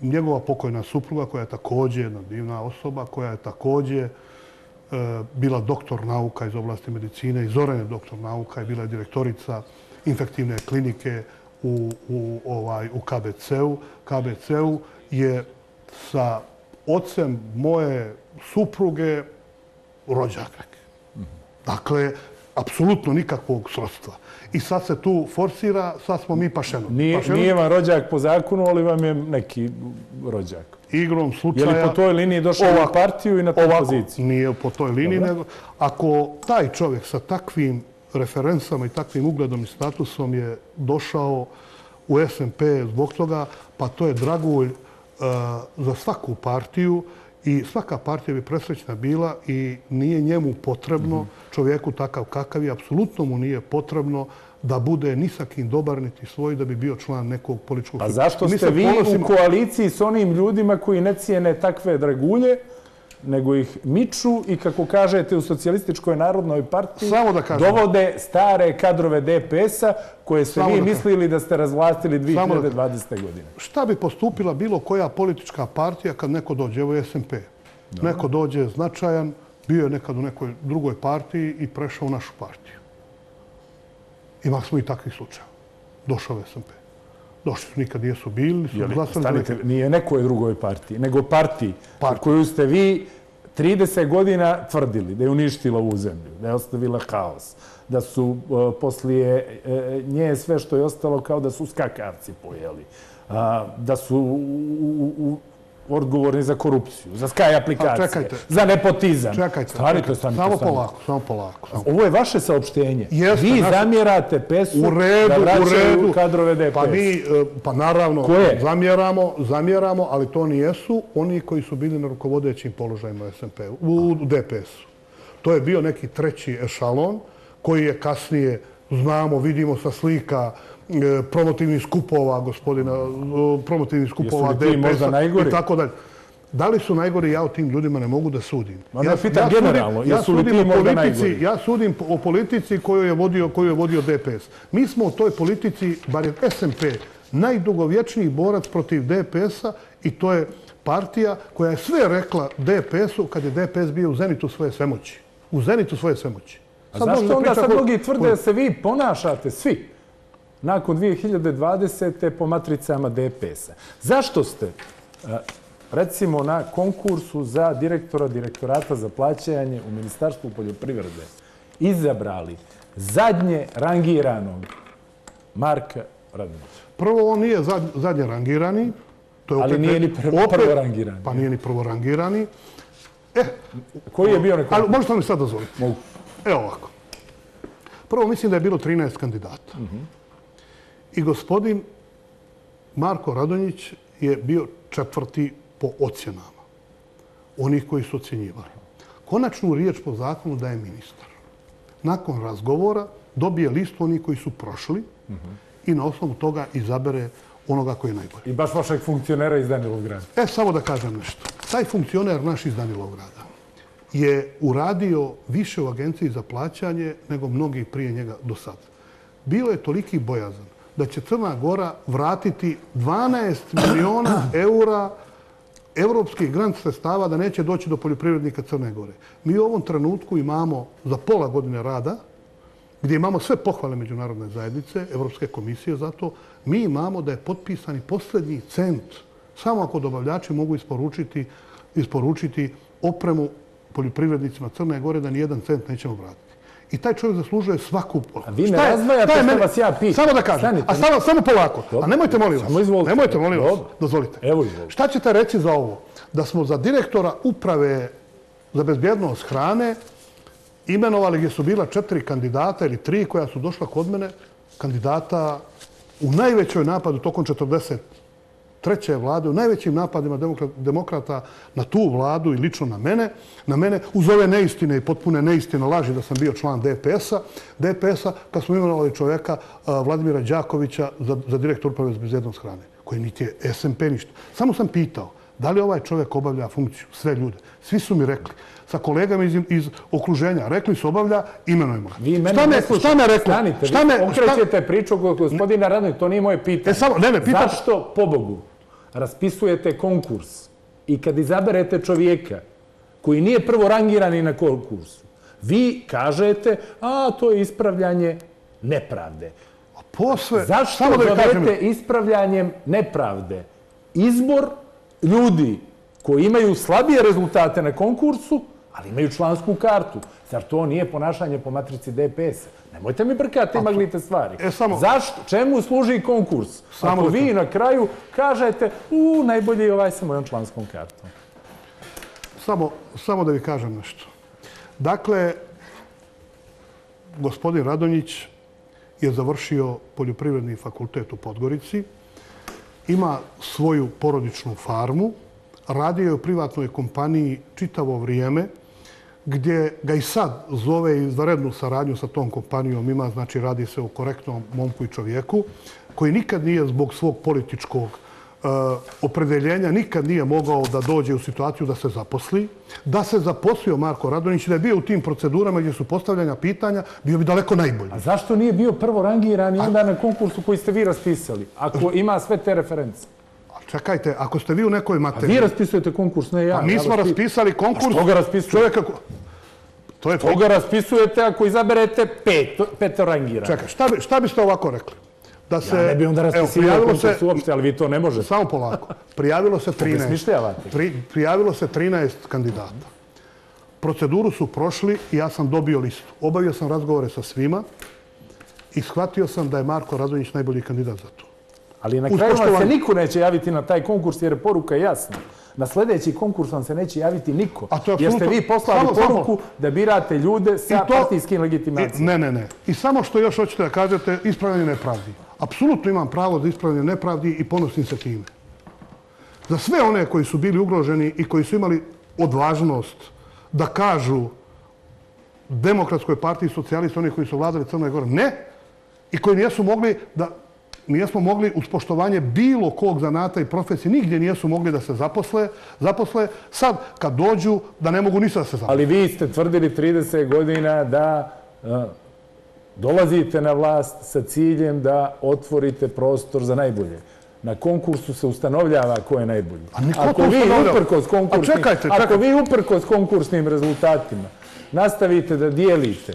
Njegova pokojna supruga, koja je također jedna divna osoba, koja je također e, bila doktor nauka iz oblasti medicine, i Zoran je doktor nauka i bila je direktorica infektivne klinike u, u, ovaj, u KBC-u. KBC-u je sa ocem moje supruge rođak neki. Dakle, apsolutno nikakvog srodstva. I sad se tu forsira, sad smo mi pašeno. Nije, Pašeno nije vam rođak po zakonu, ali vam je neki rođak. igrom Je slučaja... li po toj liniji došao Ovako, u partiju i na tu ovako, poziciju? Nije po toj liniji, nego ako taj čovjek sa takvim referencama i takvim ugledom i statusom je došao u SMP zbog toga, pa to je dragulj uh, za svaku partiju i svaka partija bi presrećna bila i nije njemu potrebno, čovjeku takav kakav je, apsolutno mu nije potrebno da bude ni sa kim dobar niti svoj da bi bio član nekog političkog Pa zašto ste vi ponosimo- u koaliciji s onim ljudima koji ne cijene takve dragulje, nego ih miču i, kako kažete, u socijalističkoj narodnoj partiji Samo da kažem. dovode stare kadrove DPS-a koje ste Samo vi da mislili da ste razvlastili Samo da 2020. godine. šta bi postupila bilo koja politička partija kad neko dođe, evo je SMP, neko dođe značajan, bio je nekad u nekoj drugoj partiji i prešao u našu partiju. Imali smo i takvih slučaja. Došao je SMP. Došli su, nikad nijesu bili, su Jeli, glasali za stanite, neke- nije nekoj drugoj partiji, nego partiji Partiji. koju ste vi 30 godina tvrdili da je uništila ovu zemlju, da je ostavila haos, da su e, poslije e, nje sve što je ostalo kao da su skakavci pojeli, a, da su u, u, u, odgovorni za korupciju, za Sky aplikacije, čekajte. za nepotizam. Čekajte, Stanite, stanite, samo stanite. polako, samo polako. Samo. Ovo je vaše saopštenje. Jeste, Vi zamjerate PES-u U redu, da u redu. kadrove DPS. Pa mi, e, pa naravno, Koje? zamjeramo, zamjeramo, ali to nijesu oni koji su bili na rukovodećim položajima u SMP-u, u DPS-u. To je bio neki treći ešalon koji je kasnije, znamo, vidimo sa slika promotivnih skupova gospodina, e, promotivnih skupova DPS-a i tako dalje. Da li su najgori, ja o tim ljudima ne mogu da sudim. Ma ne, pitam sudim- generalno, ja sudim o politici, najgori? ja sudim o politici koju je vodio, koju je vodio DPS. Mi smo u toj politici, bar je SMP, najdugovječniji borac protiv DPS-a i to je partija koja je sve rekla DPS-u kad je DPS bio u zenitu svoje svemoći. U zenitu svoje svemoći. A zašto da onda sad mnogi tvrde da se vi ponašate svi nakon 2020. po matricama DPS-a? Zašto ste, e, recimo, na konkursu za direktora direktorata za plaćanje u Ministarstvu poljoprivrede izabrali zadnje rangiranog Marka Radonića? Prvo, on nije zad, zadnje rangirani. To je Ali opet nije ni prvo- prvorangirani. Pa nije ni prvorangirani. E, Koji je bio konkursu? možete li mi sad dozvoliti? Mogu. Evo ovako. Prvo mislim da je bilo 13 kandidata. I gospodin Marko Radonjić je bio četvrti po ocjenama. Onih koji su ocjenjivali. Konačnu riječ po zakonu daje ministar. Nakon razgovora dobije listu onih koji su prošli i na osnovu toga izabere onoga koji je najbolji. I baš vašeg funkcionera iz Danilovgrada. E, samo da kažem nešto. Taj funkcioner naš iz Danilovgrada je uradio više u agenciji za plaćanje nego mnogi prije njega do sad. Bilo je toliki bojazan da će Crna Gora vratiti 12 miliona eura evropskih grant sredstava da neće doći do poljoprivrednika Crne Gore. Mi u ovom trenutku imamo za pola godine rada, gdje imamo sve pohvale međunarodne zajednice, Evropske komisije za to, mi imamo da je potpisani posljednji cent, samo ako dobavljači mogu isporučiti, isporučiti opremu poljoprivrednicima Crne Gore, da nijedan cent nećemo vratiti. I taj čovjek zaslužuje svaku... A vi me razdvajate što vas ja pitam. Samo da kažem. A samo, samo polako. A nemojte, molim vas. Samo izvolite. Nemojte, molim vas. Dozvolite. Evo izvolite. Šta ćete reći za ovo? Da smo za direktora uprave za bezbjednost hrane imenovali gdje su bila četiri kandidata ili tri koja su došla kod mene, kandidata u najvećoj napadu tokom 40 treće vlade, u najvećim napadima demokrata na tu vladu i lično na mene, na mene uz ove neistine i potpune neistine laži da sam bio član DPS-a, DPS-a kad smo imenovali čovjeka Vladimira Đakovića za, za direktor uprave za bezjednost hrane, koji niti je SMP ništa. Samo sam pitao da li ovaj čovjek obavlja funkciju, sve ljude. Svi su mi rekli, sa kolegama iz, iz okruženja, rekli su obavlja, imenujemo ga. Vi mene šta me, šta me rekli? Stanite, šta me, okrećete šta... priču gospodina Radnović, to nije moje pitanje. E, samo, ne, ne, pitam... Zašto, po Bogu, raspisujete konkurs i kad izaberete čovjeka koji nije prvo rangirani na konkursu, vi kažete, a to je ispravljanje nepravde. A posle, Zašto samo da ispravljanjem nepravde? Izbor ljudi koji imaju slabije rezultate na konkursu, ali imaju člansku kartu. Zar to nije ponašanje po matrici DPS? Nemojte mi brkati, maglite stvari. E, samo... Zašto? Čemu služi konkurs? Samo Ako vi na kraju kažete, u, najbolje je ovaj sa mojom članskom kartom. Samo, samo da vi kažem nešto. Dakle, gospodin Radonjić je završio poljoprivredni fakultet u Podgorici, ima svoju porodičnu farmu, radio je u privatnoj kompaniji čitavo vrijeme, gdje ga i sad zove izvarednu saradnju sa tom kompanijom, ima, znači radi se o korektnom momku i čovjeku, koji nikad nije zbog svog političkog uh, opredeljenja, nikad nije mogao da dođe u situaciju da se zaposli. Da se zaposlio Marko Radonić, da je bio u tim procedurama gdje su postavljanja pitanja, bio bi daleko najbolji. A zašto nije bio prvo rangiran i onda na konkursu koji ste vi raspisali, ako ima sve te reference? Čekajte, ako ste vi u nekoj materiji... A vi raspisujete konkurs, ne ja. A mi smo raspisali konkurs... A što ga raspisujete? Čovjeka... To je to ga raspisujete ako izaberete pet, pet rangira. Čekaj, šta, bi, šta biste ovako rekli? Da se, ja ne bi onda raspisivao konkurs se, uopšte, ali vi to ne možete. Samo polako. Prijavilo se 13, pri, prijavilo se 13 kandidata. Proceduru su prošli i ja sam dobio listu. Obavio sam razgovore sa svima i shvatio sam da je Marko Radonjić najbolji kandidat za to. Ali na kraju vam se niko neće javiti na taj konkurs jer je poruka jasna. Na sljedeći konkurs vam se neće javiti niko. A to je jer ste vi poslali samo, poruku samo. da birate ljude sa to, partijskim legitimacijom. Ne, ne, ne. I samo što još hoćete da kažete, ispravljanje nepravdi. Apsolutno imam pravo za ispravljanje nepravdi i ponosim se time. Za sve one koji su bili ugroženi i koji su imali odvažnost da kažu demokratskoj partiji socijalista, oni koji su vladali Crnoj Gore, ne, i koji nijesu mogli da nijesmo mogli uz poštovanje bilo kog zanata i profesije, nigdje nijesu mogli da se zaposle, zaposle. Sad, kad dođu, da ne mogu ništa da se zaposle. Ali vi ste tvrdili 30 godina da uh, dolazite na vlast sa ciljem da otvorite prostor za najbolje. Na konkursu se ustanovljava ko je najbolji. Ako vi uprkos konkursnim, čekajte, čekajte. ako vi uprkos konkursnim rezultatima nastavite da dijelite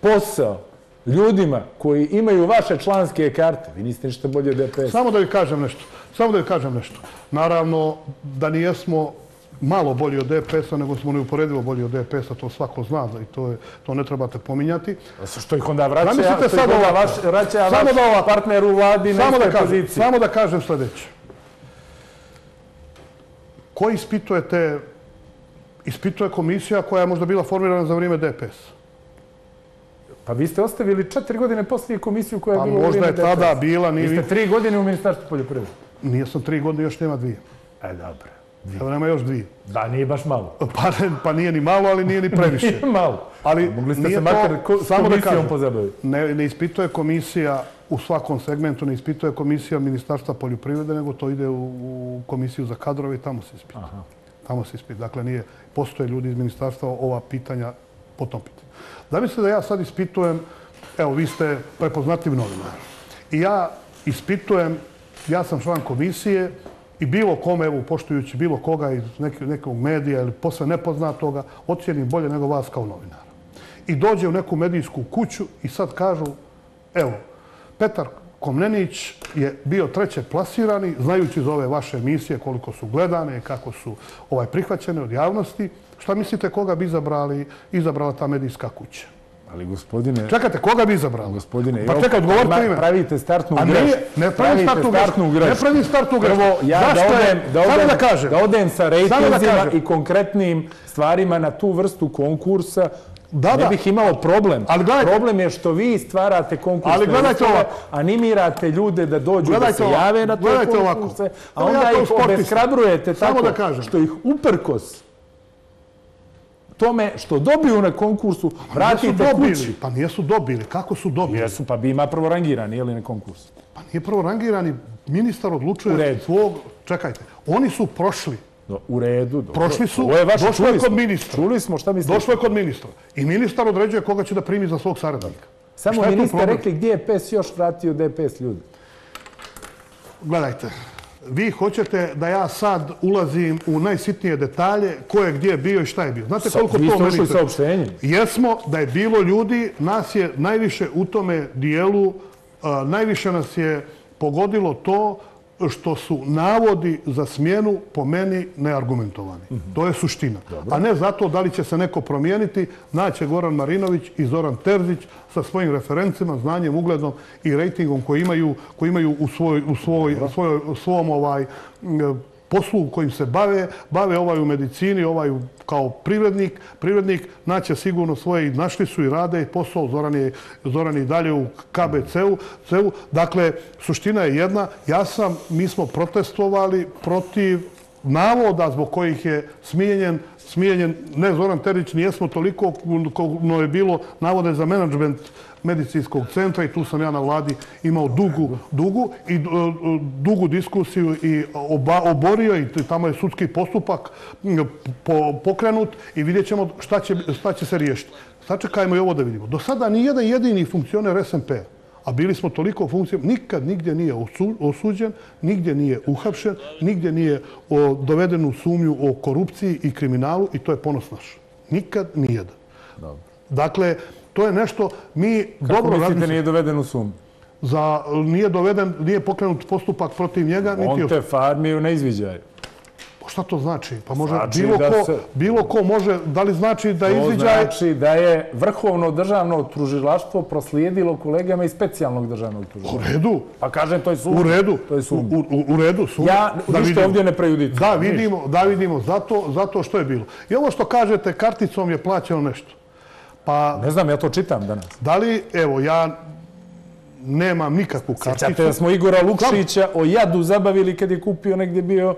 posao ljudima koji imaju vaše članske karte, vi niste ništa bolje od DPS. Samo da vi kažem nešto. Samo da vi kažem nešto. Naravno, da nijesmo malo bolji od DPS-a, nego smo neuporedivo bolji od DPS-a, to svako zna i to, je, to ne trebate pominjati. Što ih onda vraća, Zamislite što ih onda vaš, vraća samo vaš da ova, partner u vladi na kažem, poziciji. Samo da kažem sljedeće. Ko ispitujete, ispituje komisija koja je možda bila formirana za vrijeme DPS-a? Pa vi ste ostavili četiri godine poslije komisiju koja je pa bila možda je tada bila... Vi ste tri godine u Ministarstvu poljoprivrede. Nije sam tri godine, još nema dvije. E, dobro. Evo nema još dvije. Da, nije baš malo. Pa, pa nije ni malo, ali nije ni previše. nije malo. Ali mogli ste se makar ko, s komisijom pozabaviti. Ne, ne ispituje komisija u svakom segmentu ne ispituje komisija Ministarstva poljoprivrede, nego to ide u komisiju za kadrove i tamo se ispituje. Tamo se ispituje. Dakle, nije, postoje ljudi iz ministarstva ova pitanja po tom pitanju. Zamislite da ja sad ispitujem, evo, vi ste prepoznatljiv novinar. I ja ispitujem, ja sam član komisije i bilo kome, evo, poštujući bilo koga iz nekog medija ili posle nepoznatoga, ocijenim bolje nego vas kao novinara. I dođe u neku medijsku kuću i sad kažu, evo, Petar Komnenić je bio treće plasirani, znajući za ove vaše emisije koliko su gledane i kako su ovaj prihvaćene od javnosti. Šta mislite koga bi izabrali, izabrala ta medijska kuća? Ali gospodine... Čekajte, koga bi izabrali? Gospodine, pa čekaj, odgovorite ime. Pravite startnu grešku. A ne, ne pravim startnu grešku. Ne pravim startnu grešku. Prvo, ja da odem, da, odem, da, kažem. da odem sa rejtinzima i konkretnim stvarima na tu vrstu konkursa, da, ne bih imao problem. Ali gledajte, problem je što vi stvarate konkurse, ali gledajte ovako. animirate ljude da dođu gledajte da se jave na te konkurse, a onda ja ih obeshrabrujete tako da kažem. što ih uprkos tome što dobiju na konkursu, vratite dobili, kući. Pa nijesu dobili. Kako su dobili? Jesu, pa bi ima prvorangirani, je li na konkursu? Pa nije prvorangirani. Ministar odlučuje svog... Čekajte, oni su prošli u redu. Prošli su, ovo je vaše, došlo je kod ministra. Čuli smo šta mislite. Došlo je kod ministra. I ministar određuje koga će da primi za svog saradnika. Samo mi niste rekli gdje je PES još vratio DPS ljudi. Gledajte, vi hoćete da ja sad ulazim u najsitnije detalje ko je gdje bio i šta je bio. Znate koliko Sa, to meni... saopštenjem. Jesmo da je bilo ljudi, nas je najviše u tome dijelu, uh, najviše nas je pogodilo to što su navodi za smjenu po meni neargumentovani. To je suština. A ne zato da li će se neko promijeniti, naće Goran Marinović i Zoran Terzić sa svojim referencima, znanjem, ugledom i rejtingom koji imaju, koji imaju u, svoj, u, svoj, u, svoj, u svom ovaj, poslu kojim se bave, bave ovaj u medicini, ovaj kao privrednik, privrednik naće sigurno svoje i našli su i rade i posao Zoran je, Zoran je dalje u KBC-u. Dakle, suština je jedna, ja sam, mi smo protestovali protiv navoda zbog kojih je smijenjen, smijenjen ne Zoran Terić, nijesmo toliko, no je bilo navode za menadžment medicinskog centra i tu sam ja na vladi imao dugu, dugu i e, dugu diskusiju i oborio i tamo je sudski postupak pokrenut i vidjet ćemo šta će, šta će se riješiti. Sačekajmo i ovo da vidimo. Do sada ni jedan jedini funkcioner SMP, a bili smo toliko funkcija, nikad nigdje nije osuđen, nigdje nije uhapšen, nigdje nije doveden u sumnju o korupciji i kriminalu i to je ponos naš. Nikad nijedan. Dakle, To je nešto mi Kako dobro radimo. Kako mislite nije doveden u sum? Za, nije doveden, nije pokrenut postupak protiv njega. On niti te farmiju ne izviđaju. Pa šta to znači? Pa može znači bilo, ko, se... bilo ko može, da li znači da izviđaje... To znači da je vrhovno državno tužilaštvo proslijedilo kolegama iz specijalnog državnog tužilaštva. U redu. Pa kažem, to je sum. U redu. To je sum. U, u, u redu, sum. Ja da ništa ovdje ne prejudicam. Da vidimo, da vidimo, zato, zato što je bilo. I ovo što kažete, karticom je plaćeno nešto. Pa, ne znam, ja to čitam danas. Da li, evo, ja nemam nikakvu karticu. Sjećate da smo Igora Lukšića o jadu zabavili kad je kupio negdje bio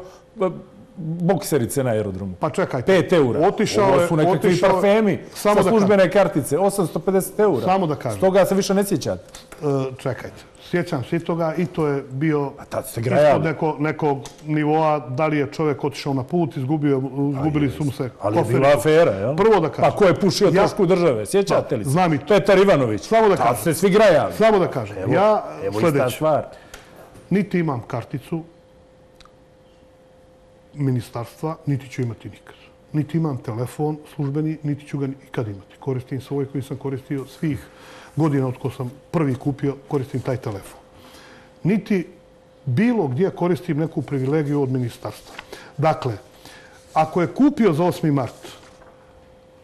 bokserice na aerodromu. Pa čekajte. 5 eura. Otišao je... Ovo su nekakvi parfemi sa službene kartice. 850 eura. Samo da kažem. Stoga se više ne sjećate. E, čekajte sjećam se toga i to je bio ispod neko, nekog nivoa, da li je čovjek otišao na put, izgubio, izgubili su mu se Ali je bila afera, jel? Prvo da kažem. Pa ko je pušio ja, trošku države, sjećate li se? Znam i to. Petar Ivanović. Samo da kažem. se svi grajali. Samo da kažem. Evo, ja evo sljedeći. stvar. Niti imam karticu ministarstva, niti ću imati nikad. Niti imam telefon službeni, niti ću ga ikad imati. Koristim svoj koji sam koristio svih godina od ko sam prvi kupio, koristim taj telefon. Niti bilo gdje koristim neku privilegiju od ministarstva. Dakle, ako je kupio za 8. mart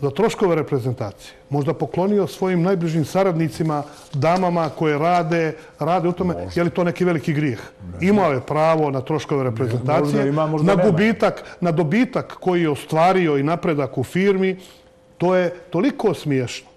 za troškove reprezentacije, možda poklonio svojim najbližim saradnicima, damama koje rade, rade u tome, je li to neki veliki grijeh? Imao je pravo na troškove reprezentacije, na gubitak, na dobitak koji je ostvario i napredak u firmi, to je toliko smiješno.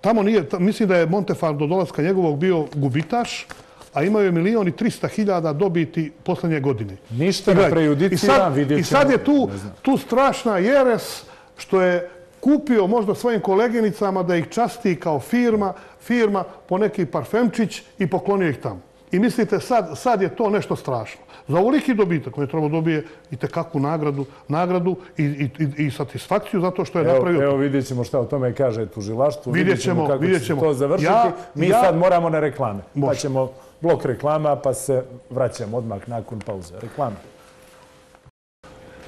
Tamo nije, mislim da je Montefar do dolaska njegovog bio gubitaš, a imaju je milijon i trista hiljada dobiti poslednje godine. Ništa ne prejudicira, vidjet I sad je tu, tu strašna jeres što je kupio možda svojim koleginicama da ih časti kao firma, firma, po neki parfemčić i poklonio ih tamo. I mislite, sad, sad je to nešto strašno. Za ovoliki dobitak koji treba dobije i tekakvu nagradu, nagradu i, i, i, i satisfakciju zato što je evo, napravio... Evo vidjet ćemo šta o tome kaže tužilaštvo. Vidjet ćemo, kako vidjet će to završiti. Ja- Mi ja- sad moramo na reklame. Pa ćemo blok reklama pa se vraćamo odmah nakon pauze. Reklame.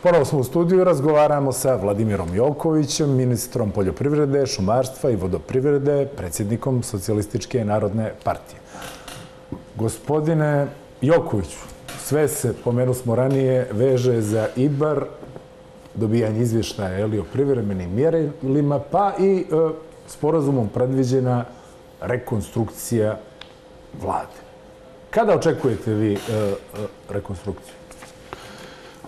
Ponovo smo u studiju i razgovaramo sa Vladimirom Jokovićem, ministrom poljoprivrede, šumarstva i vodoprivrede, predsjednikom Socijalističke narodne partije. Gospodine Jokoviću, sve se, pomenu smo ranije, veže za IBAR, dobijanje izvještaja je li, o privremenim mjerilima, pa i e, sporazumom predviđena rekonstrukcija vlade. Kada očekujete vi e, e, rekonstrukciju?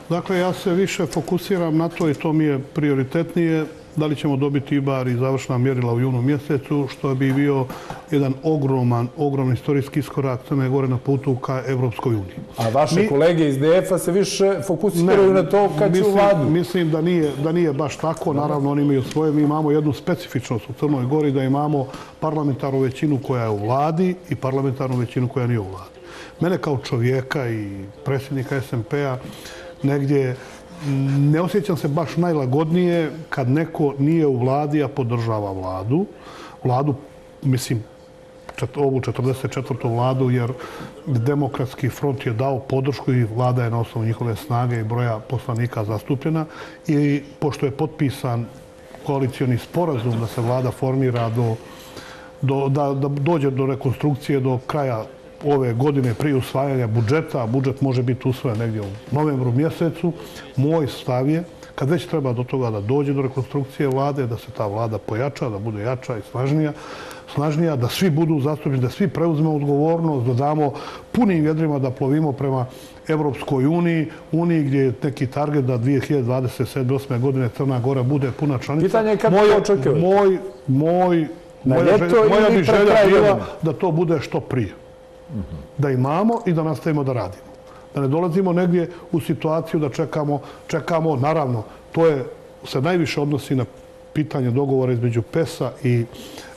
Dakle, ja se više fokusiram na to i to mi je prioritetnije. Da li ćemo dobiti IBAR i završna mjerila u junu mjesecu, što bi bio jedan ogroman, ogroman istorijski iskorak Crne Gore na putu ka Evropskoj uniji. A vaše Mi- kolege iz DF-a se više fokusiraju na to kad će u mislim, vladu. Mislim da nije, da nije baš tako. Naravno, oni imaju svoje. Mi imamo jednu specifičnost u Crnoj Gori da imamo parlamentarnu većinu koja je u vladi i parlamentarnu većinu koja nije u vladi. Mene kao čovjeka i predsjednika SMP-a negdje ne osjećam se baš najlagodnije kad neko nije u vladi, a podržava vladu. Vladu, mislim, čet- ovu 44. vladu, jer demokratski front je dao podršku i vlada je na osnovu njihove snage i broja poslanika zastupljena. I pošto je potpisan koalicioni sporazum da se vlada formira do, do, da, da dođe do rekonstrukcije do kraja ove godine prije usvajanja budžeta, a budžet može biti usvojen negdje u novembru mjesecu, moj stav je kad već treba do toga da dođe do rekonstrukcije vlade, da se ta vlada pojača, da bude jača i snažnija, snažnija, da svi budu zastupni, da svi preuzmemo odgovornost, da damo punim vjedrima da plovimo prema Evropskoj uniji, uniji gdje je neki target da 2027. godine Crna Gora bude puna članica. Pitanje je kad Moj- to očekujete? Moj, moj, Na moja, želja- bi želja bila da to bude što prije. Da imamo i da nastavimo da radimo. Da ne dolazimo negdje u situaciju da čekamo, čekamo, naravno, to je, se najviše odnosi na pitanje dogovora između PES-a i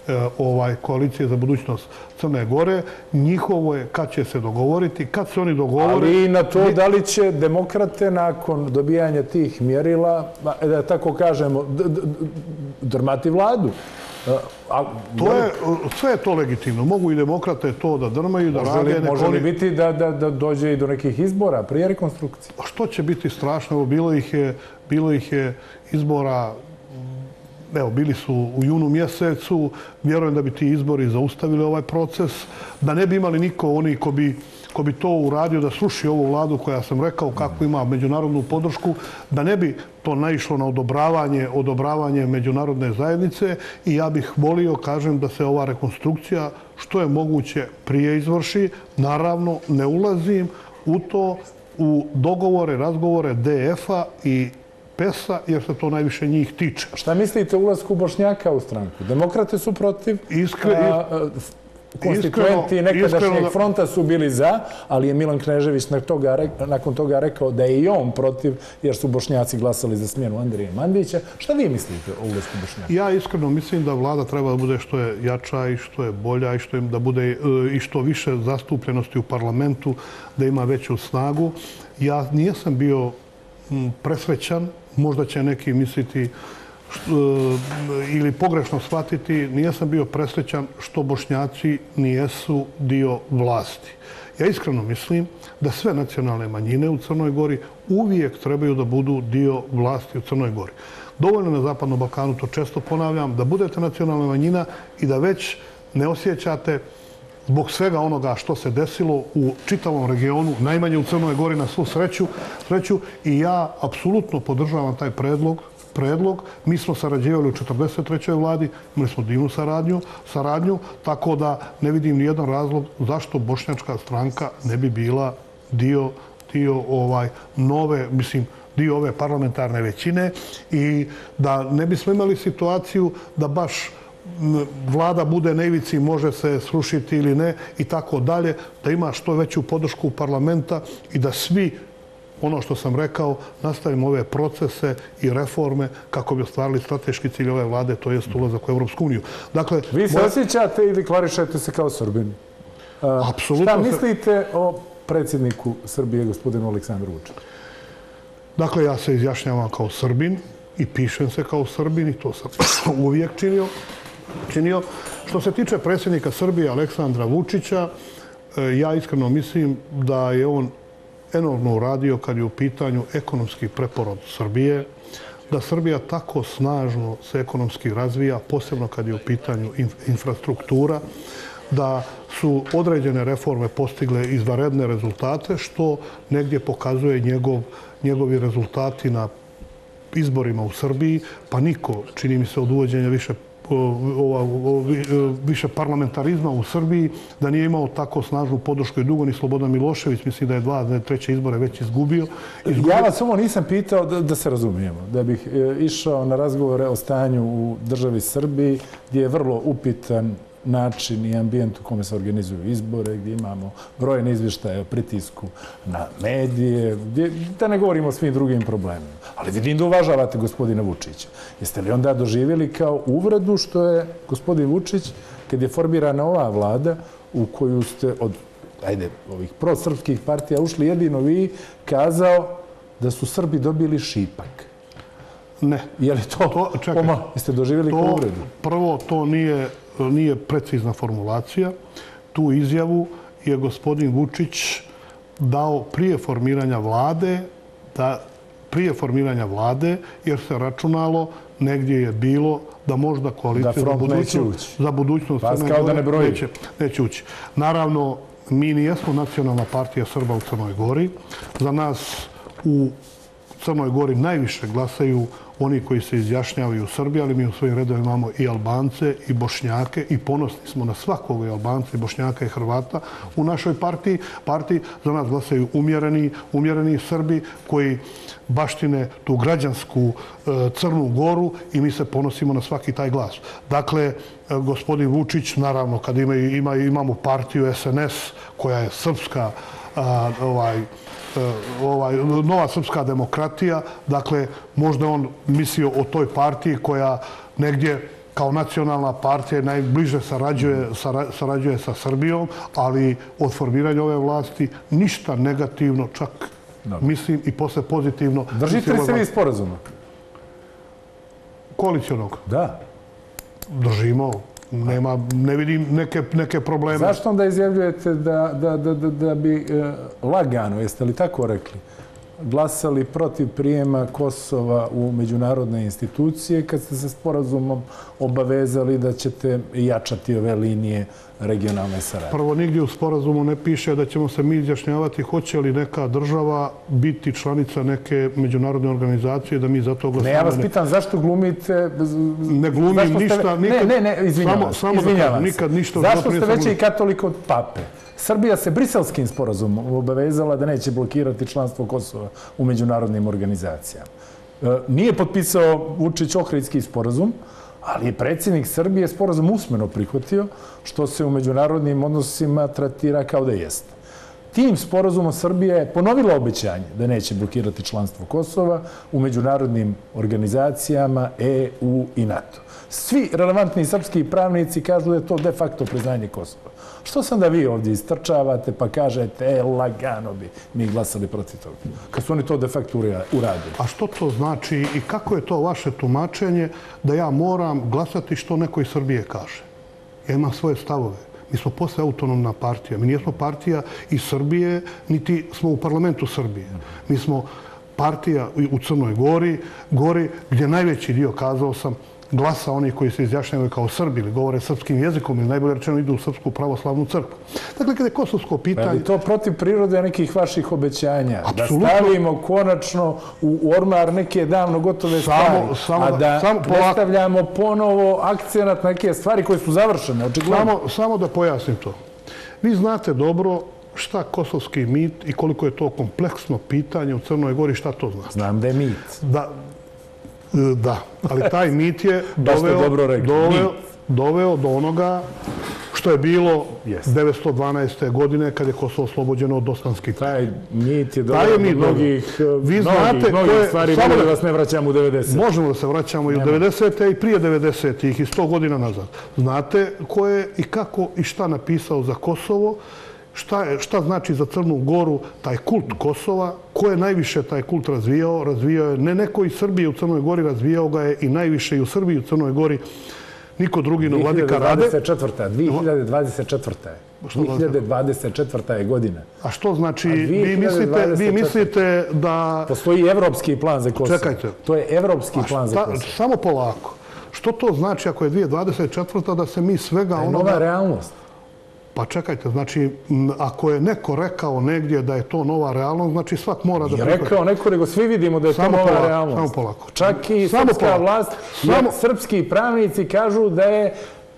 e, ovaj koalicije za budućnost Crne Gore. Njihovo je kad će se dogovoriti, kad se oni dogovore... Ali i na to da li će demokrate nakon dobijanja tih mjerila, ba, da tako kažemo, drmati vladu. A, To je, sve je to legitimno. Mogu i demokrate to da drmaju, da rade. li, može li biti da, da, da dođe i do nekih izbora prije rekonstrukcije? A što će biti strašno? Evo, bilo ih je, bilo ih je izbora, mm, evo, bili su u junu mjesecu, vjerujem da bi ti izbori zaustavili ovaj proces, da ne bi imali niko oni ko bi, ko bi to uradio da sluši ovu vladu koja sam rekao kako ima međunarodnu podršku, da ne bi to naišlo na odobravanje, odobravanje međunarodne zajednice i ja bih volio, kažem, da se ova rekonstrukcija što je moguće prije izvrši. Naravno, ne ulazim u to u dogovore, razgovore DF-a i PES-a, jer se to najviše njih tiče. Šta mislite o ulasku Bošnjaka u stranku? Demokrate su protiv, a, konstituenti nekadašnjeg da- fronta su bili za, ali je Milan Knežević nakon toga, re- nakon toga rekao da je i on protiv, jer su Bošnjaci glasali za smjenu Andrije Mandića. Šta vi mislite o ulasku Bošnjaka? Ja iskreno mislim da vlada treba da bude što je jača i što je bolja i što, im da bude e, i što više zastupljenosti u parlamentu, da ima veću snagu. Ja nijesam bio presrećan, možda će neki misliti Eh, ili pogrešno shvatiti, nijesam bio presrećan što bošnjaci nijesu dio vlasti. Ja iskreno mislim da sve nacionalne manjine u Crnoj Gori uvijek trebaju da budu dio vlasti u Crnoj Gori. Dovoljno na Zapadnom Balkanu, to često ponavljam, da budete nacionalna manjina i da već ne osjećate zbog svega onoga što se desilo u čitavom regionu, najmanje u Crnoj Gori na svu sreću, sreću i ja apsolutno podržavam taj predlog predlog. Mi smo sarađivali u 43. vladi, imali smo divnu saradnju, saradnju, tako da ne vidim nijedan razlog zašto bošnjačka stranka ne bi bila dio, dio ovaj nove, mislim, dio ove parlamentarne većine i da ne bismo imali situaciju da baš vlada bude na ivici, može se srušiti ili ne i tako dalje, da ima što veću podršku parlamenta i da svi ono što sam rekao, nastavimo ove procese i reforme kako bi ostvarili strateški cilj ove vlade, to je ulazak u Evropsku uniju. Dakle, Vi se osjećate i deklarišete se kao Srbin. Apsolutno. Šta mislite o predsjedniku Srbije, gospodinu Aleksandru Vučiću? Dakle, ja se izjašnjavam kao Srbin i pišem se kao Srbin i to sam uvijek činio. činio. Što se tiče predsjednika Srbije, Aleksandra Vučića, e, ja iskreno mislim da je on enormno uradio kad je u pitanju ekonomski preporod Srbije, da Srbija tako snažno se ekonomski razvija, posebno kad je u pitanju infrastruktura, da su određene reforme postigle izvaredne rezultate, što negdje pokazuje njegov, njegovi rezultati na izborima u Srbiji, pa niko, čini mi se, od uvođenja više više parlamentarizma u Srbiji, da nije imao tako snažnu podršku i dugo ni Slobodan Milošević, mislim da je dva, da je treće izbore već izgubio. izgubio. Ja vas samo nisam pitao da, da se razumijemo, da bih e, išao na razgovore o stanju u državi Srbiji, gdje je vrlo upitan način i ambijent u kome se organizuju izbore, gdje imamo brojne izvještaje o pritisku na medije, gdje, da ne govorimo o svim drugim problemima. Ali vidim da uvažavate gospodina Vučića. Jeste li onda doživjeli kao uvredu što je gospodin Vučić, kad je formirana ova vlada u koju ste od ajde, ovih prosrpskih partija ušli jedino vi, kazao da su Srbi dobili šipak. Ne. Je li to, to čekaj, jeste doživjeli to, kao uvredu? Prvo, to nije nije precizna formulacija. Tu izjavu je gospodin Vučić dao prije formiranja vlade, da prije formiranja vlade, jer se računalo, negdje je bilo da možda koalicija za budućnost, za budućnost Vas kao da ne broji. Neće, neće ući. Naravno, mi nijesmo nacionalna partija Srba u Crnoj Gori. Za nas u Crnoj Gori najviše glasaju oni koji se izjašnjavaju u Srbiji, ali mi u svojim redovima imamo i Albance i Bošnjake i ponosni smo na svakog i Albance i Bošnjaka i Hrvata u našoj partiji. Partiji za nas glasaju umjereni, umjereni Srbi koji baštine tu građansku e, Crnu Goru i mi se ponosimo na svaki taj glas. Dakle, e, gospodin Vučić, naravno, kad ima, ima, imamo partiju SNS koja je srpska, ovaj, ovaj, nova srpska demokratija. Dakle, možda on mislio o toj partiji koja negdje kao nacionalna partija najbliže sarađuje, sarađuje sa Srbijom, ali od formiranja ove vlasti ništa negativno, čak mislim i posle pozitivno. Držite li se vi sporazuma? Koalicionog? Da. Držimo nema, ne vidim neke, neke probleme. Zašto onda izjavljujete da, da, da, da, da bi e, lagano, jeste li tako rekli, glasali protiv prijema Kosova u međunarodne institucije kad ste se sporazumom obavezali da ćete jačati ove linije regionalne saradnje? Prvo, nigdje u sporazumu ne piše da ćemo se mi izjašnjavati hoće li neka država biti članica neke međunarodne organizacije, da mi za to glasamo. Ne, ja vas pitam zašto glumite... Ne glumim ništa, nikad... Ne, ne, ne, izvinjavam samo, samo izvinjavam nikad ništa... Zašto ste veći katolik od pape? Srbija se briselskim sporazumom obavezala da neće blokirati članstvo Kosova u međunarodnim organizacijama. E, nije potpisao Vučić Ohridski sporazum, ali je predsjednik Srbije sporazum usmeno prihvatio, što se u međunarodnim odnosima tratira kao da jeste. Tim sporazumom Srbije je ponovila obećanje da neće blokirati članstvo Kosova u međunarodnim organizacijama EU i NATO. Svi relevantni srpski pravnici kažu da je to de facto priznanje Kosova. Što sam da vi ovdje istrčavate pa kažete, e, lagano bi mi glasali protiv toga, kad su oni to de facto uradili? A što to znači i kako je to vaše tumačenje da ja moram glasati što neko iz Srbije kaže? Ja imam svoje stavove. Mi smo posle autonomna partija. Mi nismo partija iz Srbije, niti smo u parlamentu Srbije. Mi smo partija u Crnoj Gori, Gori gdje najveći dio, kazao sam, glasa onih koji se izjašnjavaju kao Srbi ili govore srpskim jezikom ili najbolje rečeno idu u Srpsku pravoslavnu crkvu. Dakle, kada je kosovsko pitanje... Ali to protiv prirode nekih vaših obećanja? Absolutno. Da stavimo konačno u ormar neke davno gotove stvari, samo, a da samo, predstavljamo ponovo akcenat na neke stvari koje su završene, očigledno. Samo, samo da pojasnim to. Vi znate dobro šta kosovski mit i koliko je to kompleksno pitanje u Crnoj Gori, šta to znači? Znam da je mit. Da, da, ali taj mit je doveo, doveo, doveo do onoga što je bilo Jeste. 912. godine kad je Kosovo oslobođeno od osmanskih Taj mit je dobro mit mnogih. Vi znate stvari, samo bolje da- vas ne vraćam u 90. Možemo da se vraćamo i u 90. i prije 90. i 100 godina nazad. Znate ko je i kako i šta napisao za Kosovo, šta, je, šta znači za Crnu Goru taj kult Kosova, ko je najviše taj kult razvijao, razvijao je ne neko iz Srbije u Crnoj Gori, razvijao ga je i najviše i u Srbiji i u Crnoj Gori niko drugi no Vladika Rade. 2024. 2024. Što 2024. je godina. A što znači, A vi mislite, vi 2024. mislite da... Postoji evropski plan za Kosovo. Čekajte. To je evropski plan za Kosovo. samo polako. Što to znači ako je 2024. da se mi svega To je nova realnost. Pa čekajte, znači, ako je neko rekao negdje da je to nova realnost, znači svak mora da Je prihvati. rekao neko, nego svi vidimo da je Samo to nova polako, realnost. samo polako. Čak i Samo srpska polako. vlast, Samo- srpski pravnici kažu da je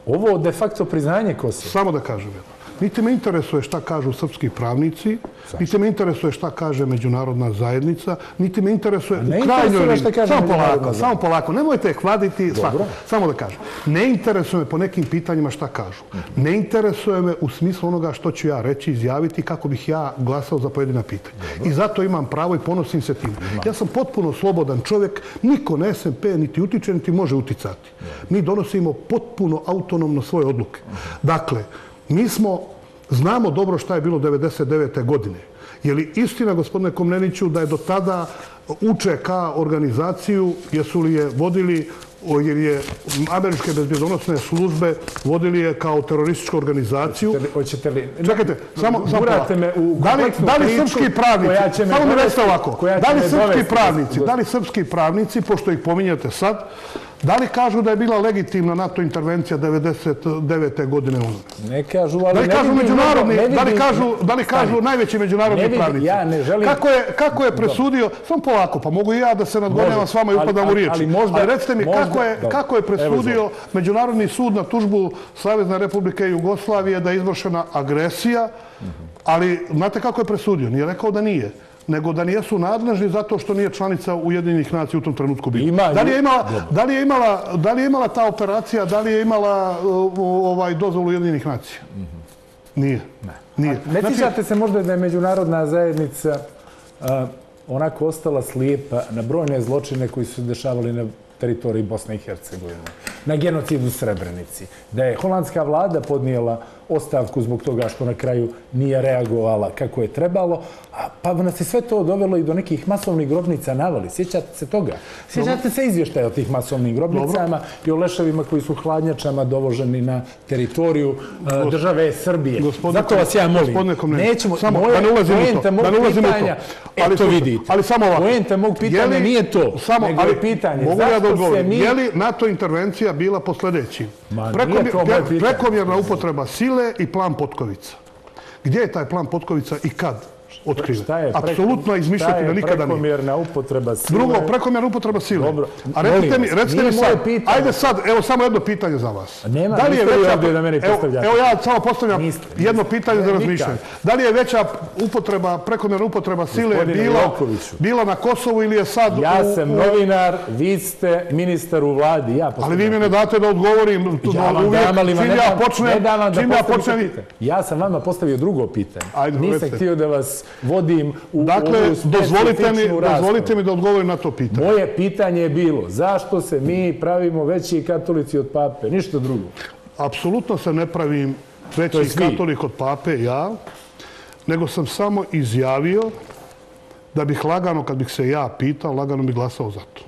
ovo de facto priznanje Kosova. Samo da kažem jedno. Niti me interesuje šta kažu srpski pravnici, niti me interesuje šta kaže međunarodna zajednica, niti me interesuje ne u krajnjoj interesuje liniji. Samo polako, samo polako. Nemojte kvaditi sva. Dobro. Samo da kažem. Ne interesuje me po nekim pitanjima šta kažu. Ne interesuje me u smislu onoga što ću ja reći, izjaviti kako bih ja glasao za pojedina pitanja. I zato imam pravo i ponosim se tim. Ja sam potpuno slobodan čovjek, niko na SMP niti utiče, niti može uticati. Mi donosimo potpuno autonomno svoje odluke. Dakle, mi smo, znamo dobro šta je bilo 99. godine. Je li istina, gospodine Komneniću, da je do tada UČK organizaciju, jesu li je vodili, jer je američke bezbjedonosne službe vodili je kao terorističku organizaciju? Hoćete li- Hoćete li... Čekajte, samo, Gurate me u da li, da li srpski pravnici, samo mi recite ovako, da li srpski pravnici, da li srpski pravnici, pošto ih pominjate sad, da li kažu da je bila legitimna NATO intervencija 99. godine? Ne kažu, ali Da li ne kažu međunarodni, da li kažu, da li kažu Stani. najveći međunarodni vidim, pravnici? ja ne želim- Kako je, kako je presudio, samo polako, pa mogu i ja da se nadgonjavam s vama i ali- upadam u riječ. ali možda- ali recite mi, možda- kako je, dobro. kako je presudio. Međunarodni sud na tužbu Savezne Republike Jugoslavije da je izvršena agresija, ali znate kako je presudio? Nije rekao da nije nego da nijesu nadležni zato što nije članica Ujedinjenih nacija u tom trenutku bila. Ima- da, li je imala, da, li je imala, da li je imala ta operacija, da li je imala ovaj dozvolu Ujedinjenih nacija? Nije. Nije. Ne sjećate se možda da je međunarodna zajednica a, onako ostala slijepa na brojne zločine koji su se dešavali na teritoriji Bosne i Hercegovine, na genocidu u Srebrenici, da je holandska vlada podnijela ostavku zbog toga što na kraju nije reagovala kako je trebalo, a pa nas je sve to dovelo i do nekih masovnih grobnica navali. Sjećate se toga? Sjećate se izvještaja o tih masovnim grobnicama i o leševima koji su hladnjačama dovoženi na teritoriju a, države Srbije. Gospodine- Zato vas ja molim, nećemo, samo moje, da ne ulazimo u to, mog da ne ulazimo u to. pitanja, Ali slušaj, vidite, ali samo ovako. poenta mog pitanja li- nije to, samo, nego ali je pitanje, mogu ja da odgovorim, mi... je li NATO intervencija bila po sljedećim? Prekomjerna upotreba sile i plan Potkovica. Gdje je taj plan Potkovica i kad otkriven? Šta je, preko- Apsolutno izmišljotina šta je nikada nije. prekomjerna upotreba sile? Drugo, prekomjerna upotreba sile. Dobro. A recite mi, recite mi sad, ajde sad, evo samo jedno pitanje za vas. nema, da li je veća, ovdje da meni evo, postavljate. evo ja samo postavljam Niste, niste. jedno pitanje za Ne, razmišljanje. nikad. Da li je veća upotreba, prekomjerna upotreba sile Gospodine bila, Jokoviću. bila na Kosovu ili je sad Ja u, sam u- novinar, vi ste ministar u vladi, ja Ali postavljam vi mi ne date da odgovorim. Ja vam uvijek, dam, ali vam čim ne ja dam, počnem, ne dam vam da čim ja postavite. Ja sam vama postavio drugo pitanje. Nisam htio da vas vodim u Dakle, ovu dozvolite mi, raspravu. dozvolite mi da odgovorim na to pitanje. Moje pitanje je bilo, zašto se mi pravimo veći katolici od pape? Ništa drugo. Apsolutno se ne pravim veći katolik od pape, ja, nego sam samo izjavio da bih lagano, kad bih se ja pitao, lagano bi glasao za to.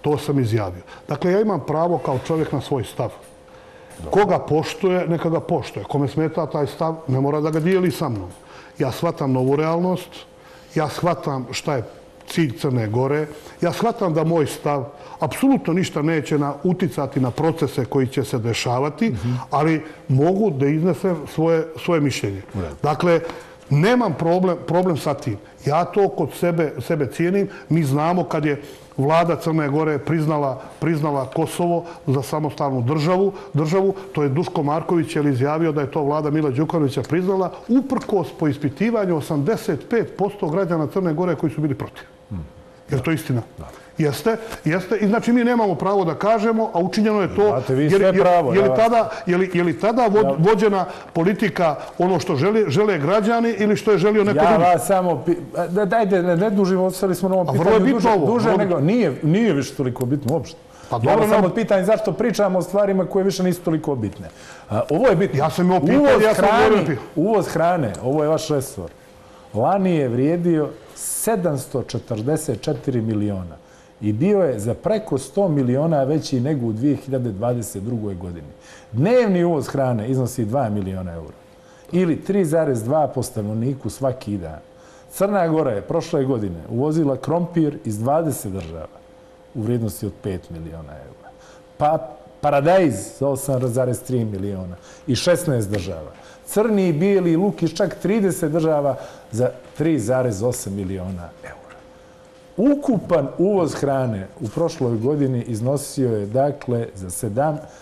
To sam izjavio. Dakle, ja imam pravo kao čovjek na svoj stav. Koga poštuje, neka ga poštuje. Kome smeta taj stav, ne mora da ga dijeli sa mnom. Ja shvatam novu realnost, ja shvatam šta je cilj Crne Gore, ja shvatam da moj stav apsolutno ništa neće na, uticati na procese koji će se dešavati, ali mogu da iznesem svoje, svoje mišljenje. Dakle, nemam problem, problem sa tim. Ja to kod sebe, sebe cijenim. Mi znamo kad je vlada Crne Gore priznala, priznala Kosovo za samostalnu državu, državu, to je Duško Marković je izjavio da je to vlada Mila Đukanovića priznala, uprkos po ispitivanju 85% građana Crne Gore koji su bili protiv. Je to istina? Da. Jeste, jeste. I znači mi nemamo pravo da kažemo, a učinjeno je to... Imate vi sve pravo. Je, li tada, je, li, je li tada vođena politika ono što žele, žele građani ili što je želio neko ja drugi? Ja vas samo... Dajte, ne, ne dužimo, ostali smo na ovom pitanju. A vrlo je bitno ovo. Duže nego... Nije, nije više toliko bitno uopšte. Pa dobro, ja samo pitanje zašto pričamo o stvarima koje više nisu toliko bitne. ovo je bitno. Ja sam imao pitanje, ja sam hrani, Uvoz hrane, ovo je vaš resor. Lani je vrijedio 744 miliona i bio je za preko 100 miliona veći nego u 2022. godini. Dnevni uvoz hrane iznosi 2 miliona eura ili 3,2 po stanovniku svaki dan. Crna Gora je prošle godine uvozila krompir iz 20 država u vrijednosti od 5 miliona eura. Pa Paradajz za 8,3 miliona i 16 država. Crni i bijeli luk iz čak 30 država za 3,8 miliona eura. Ukupan uvoz hrane u prošloj godini iznosio je, dakle, za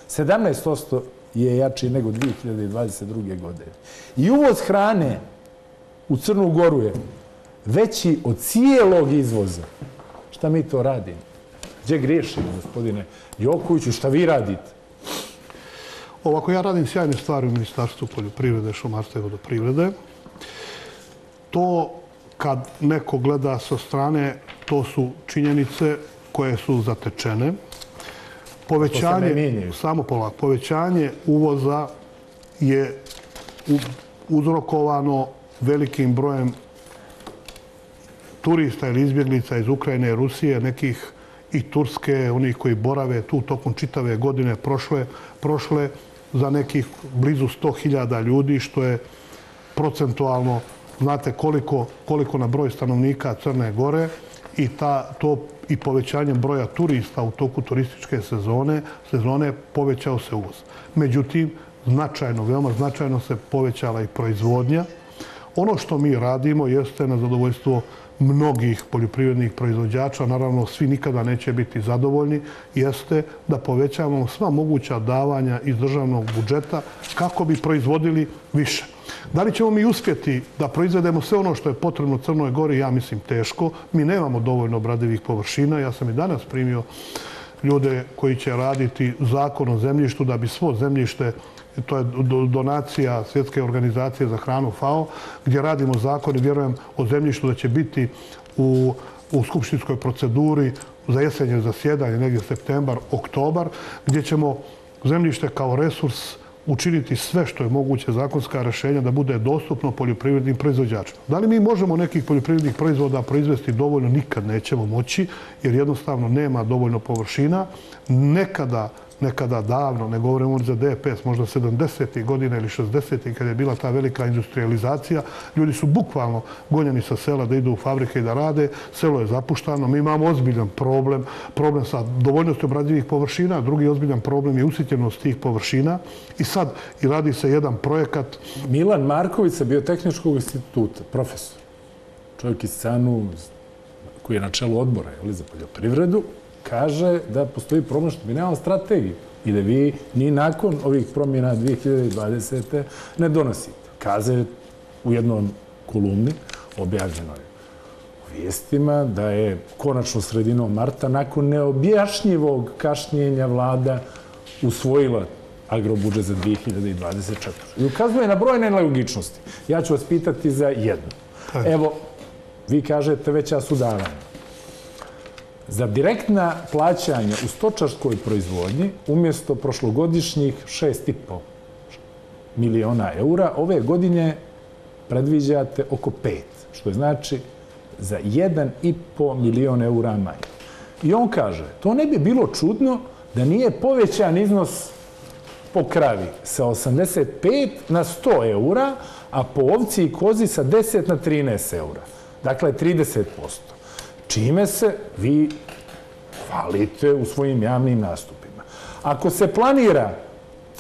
17% je jači nego 2022. godine. I uvoz hrane u Crnu Goru je veći od cijelog izvoza. Šta mi to radimo? Gdje griješimo, gospodine Jokoviću? Šta vi radite? Ovako, ja radim sjajne stvari u Ministarstvu poljoprivrede, šumarstva i vodoprivrede. To kad neko gleda sa strane, to su činjenice koje su zatečene. Povećanje, samo polak, povećanje uvoza je uzrokovano velikim brojem turista ili izbjeglica iz Ukrajine Rusije, nekih i Turske, onih koji borave tu tokom čitave godine prošle, prošle za nekih blizu 100.000 ljudi, što je procentualno znate koliko, koliko na broj stanovnika Crne Gore i ta, to i povećanjem broja turista u toku turističke sezone, sezone povećao se uvoz. Međutim, značajno, veoma značajno se povećala i proizvodnja. Ono što mi radimo jeste na zadovoljstvo mnogih poljoprivrednih proizvođača, naravno svi nikada neće biti zadovoljni, jeste da povećavamo sva moguća davanja iz državnog budžeta kako bi proizvodili više. Da li ćemo mi uspjeti da proizvedemo sve ono što je potrebno Crnoj Gori? Ja mislim teško. Mi nemamo dovoljno obradivih površina. Ja sam i danas primio ljude koji će raditi zakon o zemljištu da bi svo zemljište to je donacija Svjetske organizacije za hranu FAO, gdje radimo zakon i vjerujem o zemljištu da će biti u, u skupštinskoj proceduri za jesenje zasjedanje, negdje septembar, oktobar, gdje ćemo zemljište kao resurs učiniti sve što je moguće zakonska rešenja da bude dostupno poljoprivrednim proizvođačima. Da li mi možemo nekih poljoprivrednih proizvoda proizvesti dovoljno? Nikad nećemo moći, jer jednostavno nema dovoljno površina. Nekada nekada davno, ne govorimo za DPS, možda 70. godine ili 60. kada je bila ta velika industrializacija, ljudi su bukvalno gonjeni sa sela da idu u fabrike i da rade, selo je zapuštano, mi imamo ozbiljan problem, problem sa dovoljnosti obradivih površina, drugi ozbiljan problem je usitjenost tih površina i sad i radi se jedan projekat. Milan Marković sa Biotehničkog instituta, profesor, čovjek iz Canu, koji je na čelu odbora za poljoprivredu, kaže da postoji problem što mi nemamo strategiju i da vi ni nakon ovih promjena 2020. ne donosite. Kaze u jednom kolumni objavljeno je u vijestima da je konačno sredinom marta nakon neobjašnjivog kašnjenja vlada usvojila agrobudžet za 2024. I ukazuje na brojne nelogičnosti. Ja ću vas pitati za jednu. Evo, vi kažete veća su. Za direktna plaćanja u stočarskoj proizvodnji, umjesto prošlogodišnjih 6,5 miliona eura, ove godine predviđate oko 5, što je znači za 1,5 milion eura manje. I on kaže, to ne bi bilo čudno da nije povećan iznos po kravi sa 85 na 100 eura, a po ovci i kozi sa 10 na 13 eura. Dakle, 30 čime se vi hvalite u svojim javnim nastupima. Ako se planira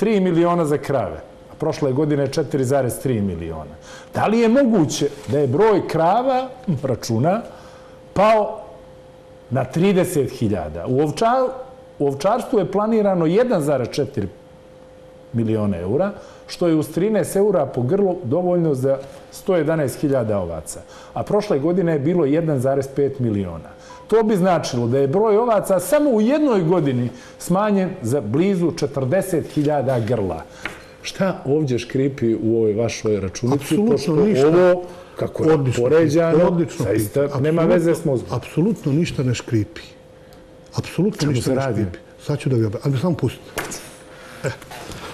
3 miliona za krave, a prošle godine 4,3 miliona, da li je moguće da je broj krava, računa, pao na 30.000? U, ovčar, u ovčarstvu je planirano 1,4 miliona eura, što je uz 13 eura po grlu dovoljno za 111.000 ovaca. A prošle godine je bilo 1,5 miliona. To bi značilo da je broj ovaca samo u jednoj godini smanjen za blizu 40.000 grla. Šta ovdje škripi u ovoj vašoj računici? Apsolutno ništa. Ovo, kako je Odlično, poređano, odlično. zaista Apsolutno- nema veze s mozgom. Apsolutno ništa ne škripi. Apsolutno ništa ne škripi. Sad ću da objavim. Ali samo pustite. E.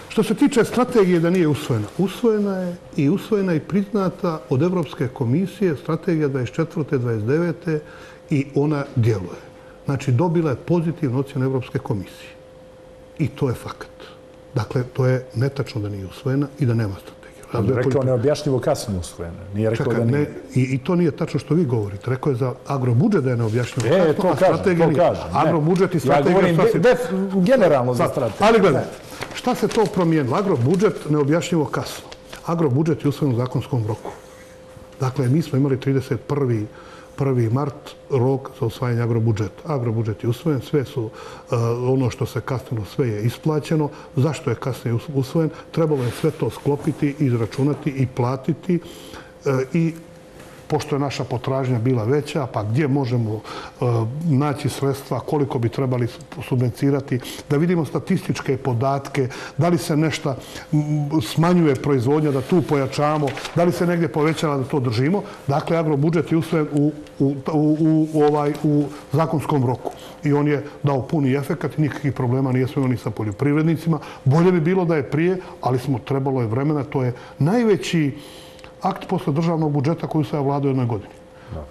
Što se tiče strategije da nije usvojena, usvojena je i usvojena i priznata od Evropske komisije strategija 24. 29. i ona djeluje. Znači, dobila je pozitivnu ocjenu Evropske komisije. I to je fakat. Dakle, to je netačno da nije usvojena i da nema strategije. Rekao neobjašnjivo kasno usvojeno. Nije rekao Čekaj, da nije. ne, i, i to nije tačno što vi govorite. Rekao je za agrobudžet da je neobjašnjivo. E, kasno, to a kažem, strategija to nije. kažem. Agrobudžet i Ja strategija... govorim sasvim- de- def- generalno za strategiju. Ali gledajte, šta se to promijenilo? Agrobudžet neobjašnjivo kasno. Agrobudžet je usvojen u zakonskom roku. Dakle, mi smo imali 31. 1. mart rok za usvajanje agrobudžeta. Agrobudžet je usvojen, sve su uh, ono što se kasnilo, sve je isplaćeno. Zašto je kasnije usvojen? Trebalo je sve to sklopiti, izračunati i platiti uh, i pošto je naša potražnja bila veća, pa gdje možemo e, naći sredstva, koliko bi trebali subvencirati, da vidimo statističke podatke, da li se nešto smanjuje proizvodnja, da tu pojačamo, da li se negdje povećava da to držimo. Dakle, agrobudžet je usvojen u, u, u, ovaj, u zakonskom roku. I on je dao puni efekat, nikakvih problema nije smo imali sa poljoprivrednicima. Bolje bi bilo da je prije, ali smo trebalo je vremena. To je najveći akt posle državnog budžeta koji se vlada u jednoj godini.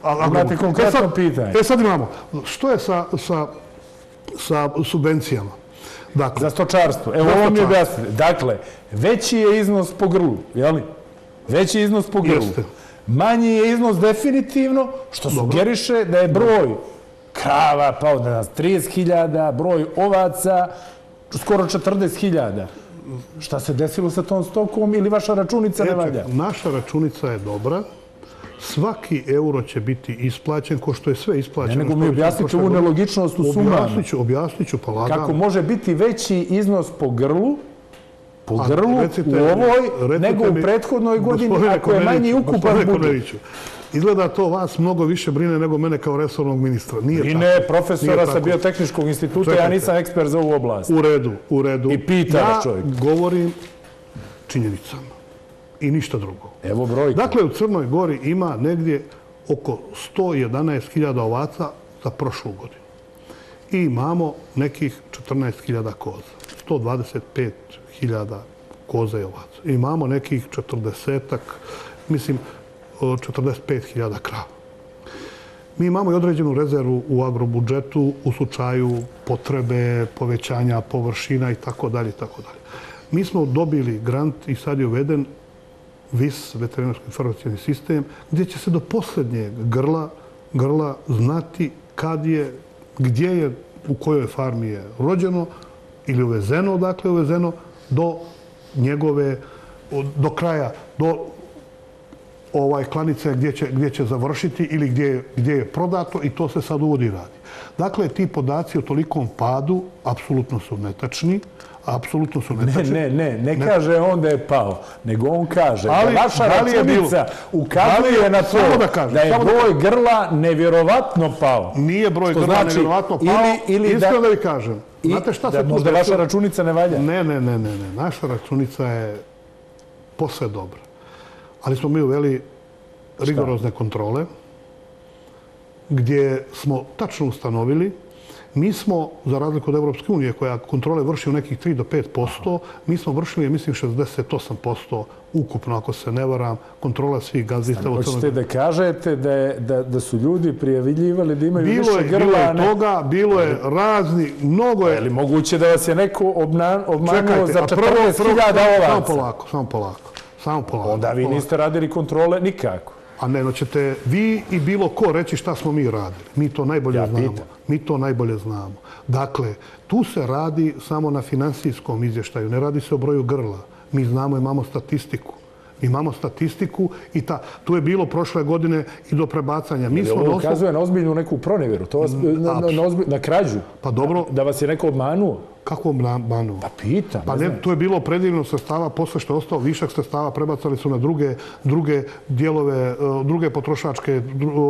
Imate agrobudžet. konkretno E sad- pitanje. E sad imamo, što je sa, sa, sa subvencijama? Dakle, Za stočarstvo. Evo, ovo mi objasnite. Dakle, veći je iznos po grlu, je li? Veći je iznos po grlu. Jeste. Manji je iznos definitivno, što sugeriše da je broj krava pao na 30.000, broj ovaca skoro 40.000. Šta se desilo sa tom stokom ili vaša računica ne valja? naša računica je dobra. Svaki euro će biti isplaćen, ko što je sve isplaćeno. Ne, nego mi prošle ovu nelogičnost u sumama. Objasnit ću, objasnit ću, pa lagano. Kako može biti veći iznos po grlu, po grlu recite u ovoj, nego u mi, prethodnoj godini, ako je manji ukupan budžet. Izgleda to vas mnogo više brine nego mene kao resornog ministra. Nije I tako. ne, Nije profesora sa tako. biotehničkog instituta, ja nisam ekspert za ovu oblast. U redu, u redu. I pita ja vas čovjek. govorim činjenicama. I ništa drugo. Evo brojka. Dakle, u Crnoj Gori ima negdje oko 111.000 ovaca za prošlu godinu. I imamo nekih 14.000 koza. 125.000 koza i ovaca. I imamo nekih 40-ak, mislim, 45.000 krava. Mi imamo i određenu rezervu u agrobudžetu u slučaju potrebe, povećanja površina i tako dalje i tako dalje. Mi smo dobili grant i sad je uveden VIS, veterinarski informacijani sistem, gdje će se do posljednjeg grla, grla znati kad je, gdje je, u kojoj farmi je rođeno ili uvezeno, dakle uvezeno, do njegove, do kraja, do ovaj klanice gdje će, gdje će završiti ili gdje, je- gdje je prodato i to se sad uvodi radi. Dakle, ti podaci o tolikom padu apsolutno su netačni, apsolutno su Ne, netačni. ne, ne, ne kaže on da je pao, nego on kaže Ali, da vaša da računica da ukazuje je- na to da kažem, da je samo da broj grla nevjerovatno pao. Nije broj Što grla znači, nevjerovatno pao. ili- ili da- Iskreno da vi kažem. I Znate šta da se tu možda vaša računica ne valja. Ne, ne, ne, ne, ne. Naša računica je posve dobra. Ali smo mi uveli rigorozne kontrole gdje smo tačno ustanovili Mi smo, za razliku od Evropske unije, koja kontrole vrši u nekih 3 do 5%, mi smo vršili, mislim, 68% ukupno, ako se ne varam, kontrola svih gazdista. Hoćete da kažete da, je, da, da su ljudi prijavljivali da imaju Bilo više je, grla, bilo je ne... toga, bilo je razni, mnogo Je je... li moguće da vas je neko obna, obmanuo za a 40.000 Samo ovaca? polako, samo polako. Samo polako. Onda vi polako. niste radili kontrole nikako. A ne, no ćete vi i bilo ko reći šta smo mi radili. Mi to najbolje Ja znamo. Mi to najbolje znamo. Dakle, tu se radi samo na finansijskom izvještaju. Ne radi se o broju grla. Mi znamo, imamo statistiku. Imamo statistiku i ta, tu je bilo prošle godine i do prebacanja. Mi smo ovo ukazuje na ozbiljnu neku pronevjeru, to vas, na, na, na, ozbilj, na krađu. Pa dobro. Da vas je neko obmanuo. Kako manu? Pa pitam. Pa ne, to je bilo predivno sredstava, posle što je ostao višak sredstava, prebacali su na druge, druge dijelove, e, druge potrošačke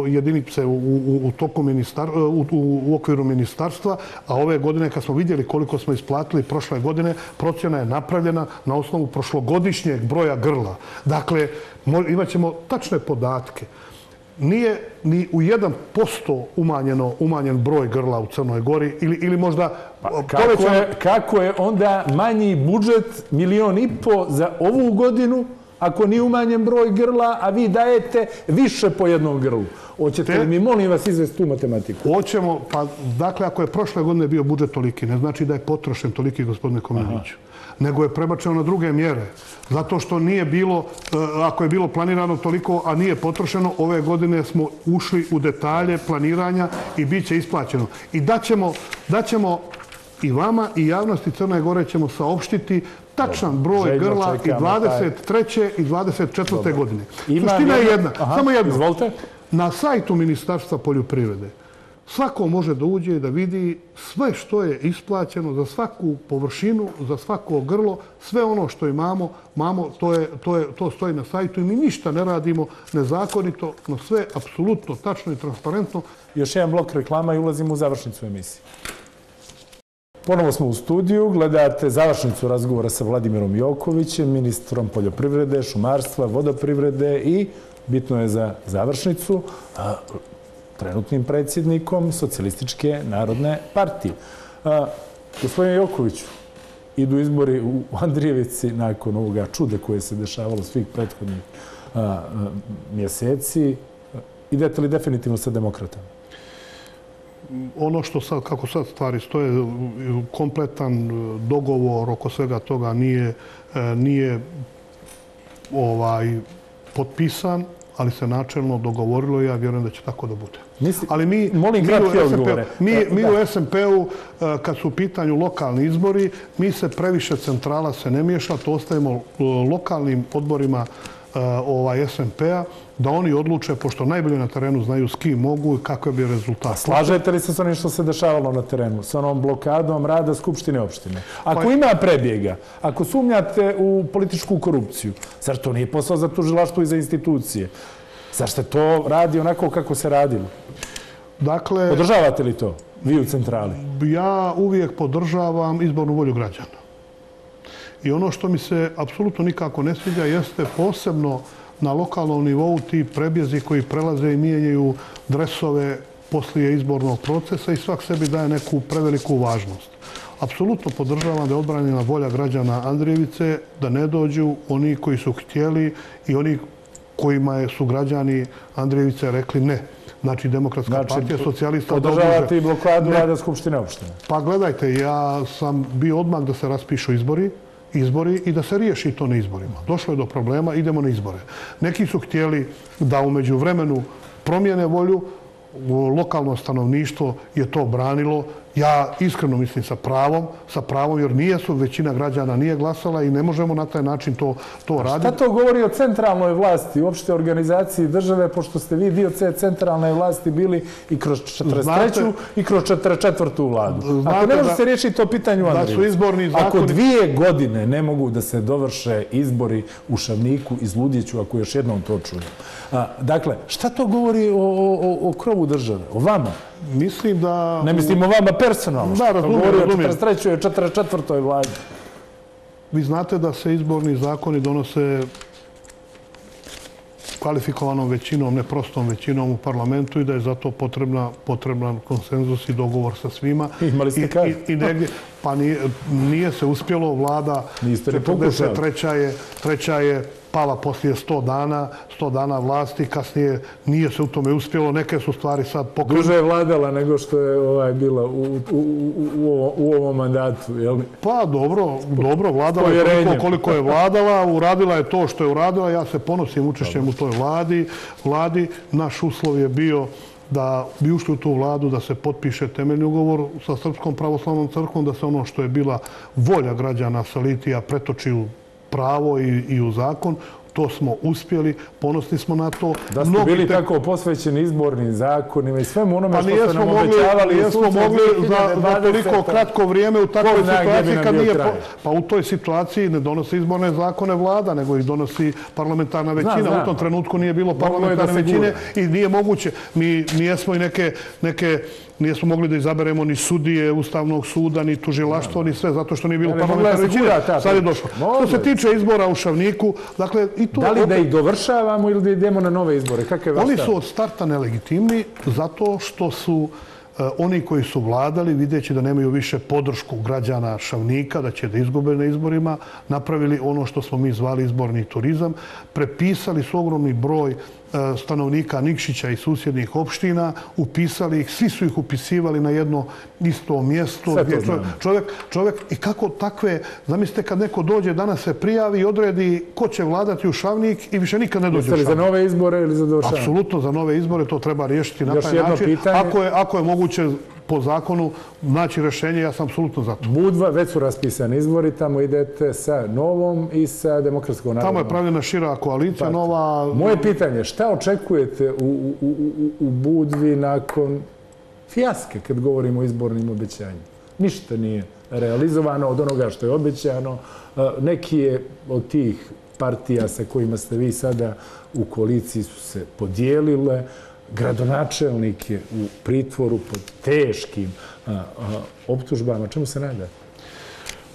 jedinice u, u, u, toku ministar, e, u, u, okviru ministarstva, a ove godine kad smo vidjeli koliko smo isplatili prošle godine, procjena je napravljena na osnovu prošlogodišnjeg broja grla. Dakle, imat ćemo tačne podatke nije ni u jedan posto umanjeno, umanjen broj grla u Crnoj Gori ili, ili možda pa, kako, je, kako je onda manji budžet milion i po za ovu godinu ako nije umanjen broj grla, a vi dajete više po jednom grlu? Hoćete li mi, molim vas, izvesti tu matematiku? Hoćemo, pa dakle, ako je prošle godine bio budžet toliki, ne znači da je potrošen toliki, gospodine Kominoviću nego je prebačeno na druge mjere. Zato što nije bilo, e, ako je bilo planirano toliko, a nije potrošeno, ove godine smo ušli u detalje planiranja i bit će isplaćeno. I daćemo, daćemo i vama i javnosti Crne Gore ćemo saopštiti tačan broj grla i 23. i 24. godine. Suština je jedna. Samo jedna. Izvolite. Na sajtu Ministarstva poljoprivrede svako može da uđe i da vidi sve što je isplaćeno za svaku površinu, za svako grlo, sve ono što imamo, mamo, to, je, to, je, to stoji na sajtu i mi ništa ne radimo nezakonito, no sve apsolutno tačno i transparentno. Još jedan blok reklama i ulazimo u završnicu emisije. Ponovo smo u studiju, gledate završnicu razgovora sa Vladimirom Jokovićem, ministrom poljoprivrede, šumarstva, vodoprivrede i bitno je za završnicu trenutnim predsjednikom Socialističke narodne partije. Gospodin Jokoviću, idu izbori u Andrijevici nakon ovoga čude koje se dešavalo svih prethodnih mjeseci. Idete li definitivno sa demokratama? Ono što sad, kako sad stvari stoje, kompletan dogovor oko svega toga nije, e, nije ovaj, potpisan, ali se načelno dogovorilo i ja vjerujem da će tako da bude. Ali mi, molim kratke odgovore. Mi, mi u SMP-u, e, kad su u pitanju lokalni izbori, mi se previše centrala se ne miješa, to ostavimo e, lokalnim odborima e, ovaj SMP-a, da oni odluče, pošto najbolje na terenu znaju s kim mogu i kakve bi rezultat. Slažete li se s onim što se dešavalo na terenu, s onom blokadom rada Skupštine opštine? Ako pa ima prebjega, ako sumnjate u političku korupciju, zar to nije posao za tužilaštvo i za institucije? Zašto to radi onako kako se radilo? Dakle... Podržavate li to, vi u centrali? Ja uvijek podržavam izbornu volju građana. I ono što mi se apsolutno nikako ne sviđa jeste posebno na lokalnom nivou ti prebjezi koji prelaze i mijenjaju dresove poslije izbornog procesa i svak sebi daje neku preveliku važnost. Apsolutno podržavam da je odbranjena volja građana Andrijevice da ne dođu oni koji su htjeli i oni kojima su građani Andrijevice rekli ne. Znači, Demokratska znači, partija socijalista... Podržavate i blokadu Rada Skupštine opštine? Pa gledajte, ja sam bio odmah da se raspišu izbori, izbori i da se riješi to na izborima. Došlo je do problema, idemo na izbore. Neki su htjeli da umeđu vremenu promijene volju, lokalno stanovništvo je to branilo. Ja iskreno mislim sa pravom, sa pravom jer nije su većina građana nije glasala i ne možemo na taj način to, to raditi. Šta to govori o centralnoj vlasti, uopšte organizaciji države, pošto ste vi dio centralne vlasti bili i kroz 43. i kroz 44. vladu? Znate Ako ne može se riješiti to pitanje u Da su izborni zakoni... Ako dvije godine ne mogu da se dovrše izbori u Šavniku i Zludjeću, ako još jednom to čujem. Dakle, šta to govori o, o, o krovu države, o vama? Mislim da... Ne mislim o vama personalno. Da, razumijem, razumijem. 43. i 44. vladi. Vi znate da se izborni zakoni donose kvalifikovanom većinom, ne prostom većinom u parlamentu i da je zato potrebna, potreban konsenzus i dogovor sa svima. Imali ste kaj? I, i negdje, pa nije, nije se uspjelo, vlada... Niste ne pokušali. Treća je, treća je pala poslije 100 dana, 100 dana vlasti, kasnije nije se u tome uspjelo, neke su stvari sad pokrenute. Duže je vladala nego što je ovaj bila u, u, u, u ovom mandatu, je li? Pa dobro, dobro, vladala je koliko, koliko je vladala, uradila je to što je uradila, ja se ponosim učešćem u toj vladi. vladi. Naš uslov je bio da bi ušli u tu vladu, da se potpiše temeljni ugovor sa Srpskom pravoslavnom crkvom, da se ono što je bila volja građana Salitija pretoči u pravo i, i u zakon. To smo uspjeli, ponosni smo na to. Da ste bili tako posvećeni izbornim zakonima i svemu onome pa što ste nam obećavali. Pa nijesmo mogli za toliko kratko vrijeme u takvoj situaciji kad nije... Pa u toj situaciji ne donosi izborne zakone vlada, nego ih donosi parlamentarna većina. U tom trenutku nije bilo parlamentarne većine i nije moguće. Mi nijesmo i neke nijesmo mogli da izaberemo ni sudije Ustavnog suda, ni tužilaštvo, ni sve, zato što nije bilo parlamentarne većine. Sad je došlo. Što se tiče izbora u Šavniku, dakle... i Da li da ih dovršavamo ili da idemo na nove izbore? Oni su od starta nelegitimni zato što su E, oni koji su vladali, videći da nemaju više podršku građana Šavnika, da će da izgube na izborima, napravili ono što smo mi zvali izborni turizam, prepisali su ogromni broj stanovnika Nikšića i susjednih opština, upisali ih, svi su ih upisivali na jedno isto mjesto. Sve to znam. Čovjek, čovjek, i kako takve, zamislite kad neko dođe, danas se prijavi i odredi ko će vladati u Šavnik i više nikad ne dođe u Šavnik. Jeste li za nove izbore ili za došavnik? Apsolutno za nove izbore, to treba riješiti na taj način. Ako je, ako je moguće po zakonu naći rešenje, ja sam apsolutno za to. Budva, već su raspisani izbori, tamo idete sa Novom i sa Demokratskom narodom. Tamo je pravljena šira koalicija, Nova... Moje pitanje, šta očekujete u, u, u, u Budvi nakon fijaske kad govorimo o izbornim obećanjima? Ništa nije realizovano od onoga što je obećano. Neki je od tih partija sa kojima ste vi sada u koaliciji su se podijelile gradonačelnik je u pritvoru pod teškim optužbama. Čemu se nada?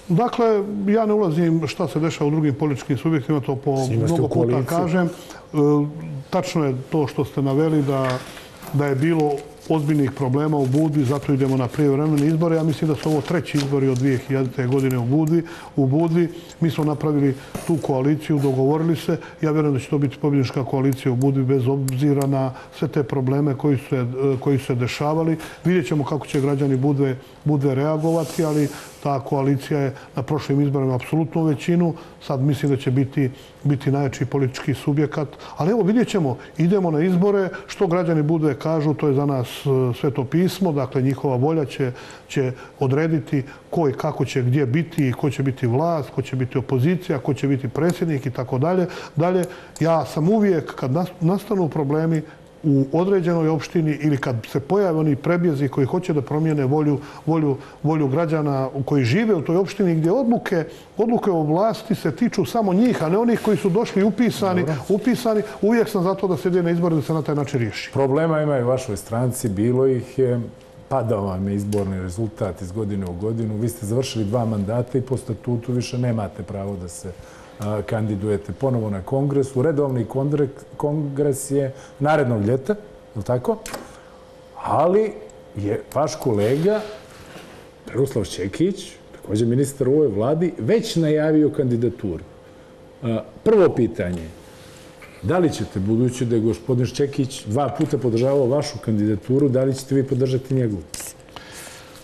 Dakle, ja ne ulazim šta se dešava u drugim političkim subjektima, to po mnogo puta kažem. E, tačno je to što ste naveli da je bilo ozbiljnih problema u Budvi, zato idemo na prijevremene izbore. Ja mislim da su ovo treći izbori od 2000. godine u Budvi. U Budvi mi smo napravili tu koaliciju, dogovorili se. Ja vjerujem da će to biti pobjednička koalicija u Budvi bez obzira na sve te probleme koji su se, eh, koji su se dešavali. Vidjet ćemo kako će građani Budve, Budve reagovati, ali ta koalicija je na prošlim izborima apsolutnu većinu. Sad mislim da će biti, biti najjači politički subjekat. Ali evo vidjet ćemo, idemo na izbore. Što građani bude kažu, to je za nas e, sve to pismo. Dakle, njihova volja će, će odrediti ko i kako će gdje biti ko će biti vlast, ko će biti opozicija, ko će biti predsjednik i tako dalje. Dalje, ja sam uvijek, kad nastanu problemi, u određenoj opštini ili kad se pojave oni prebjezi koji hoće da promijene volju, volju, volju građana koji žive u toj opštini gdje odluke, odluke o vlasti se tiču samo njih, a ne onih koji su došli upisani, upisani uvijek sam zato da se ide na izbore da se na taj način riješi. Problema imaju u vašoj stranci, bilo ih je, padao vam je izborni rezultat iz godine u godinu. Vi ste završili dva mandata i po statutu više nemate pravo da se kandidujete ponovo na kongresu. Redovni kongres je narednog ljeta, je li tako? Ali je vaš kolega, Peruslav Čekić, također ministar u ovoj vladi, već najavio kandidaturu. Prvo pitanje, da li ćete, budući da je gospodin Čekić dva puta podržavao vašu kandidaturu, da li ćete vi podržati njegovu?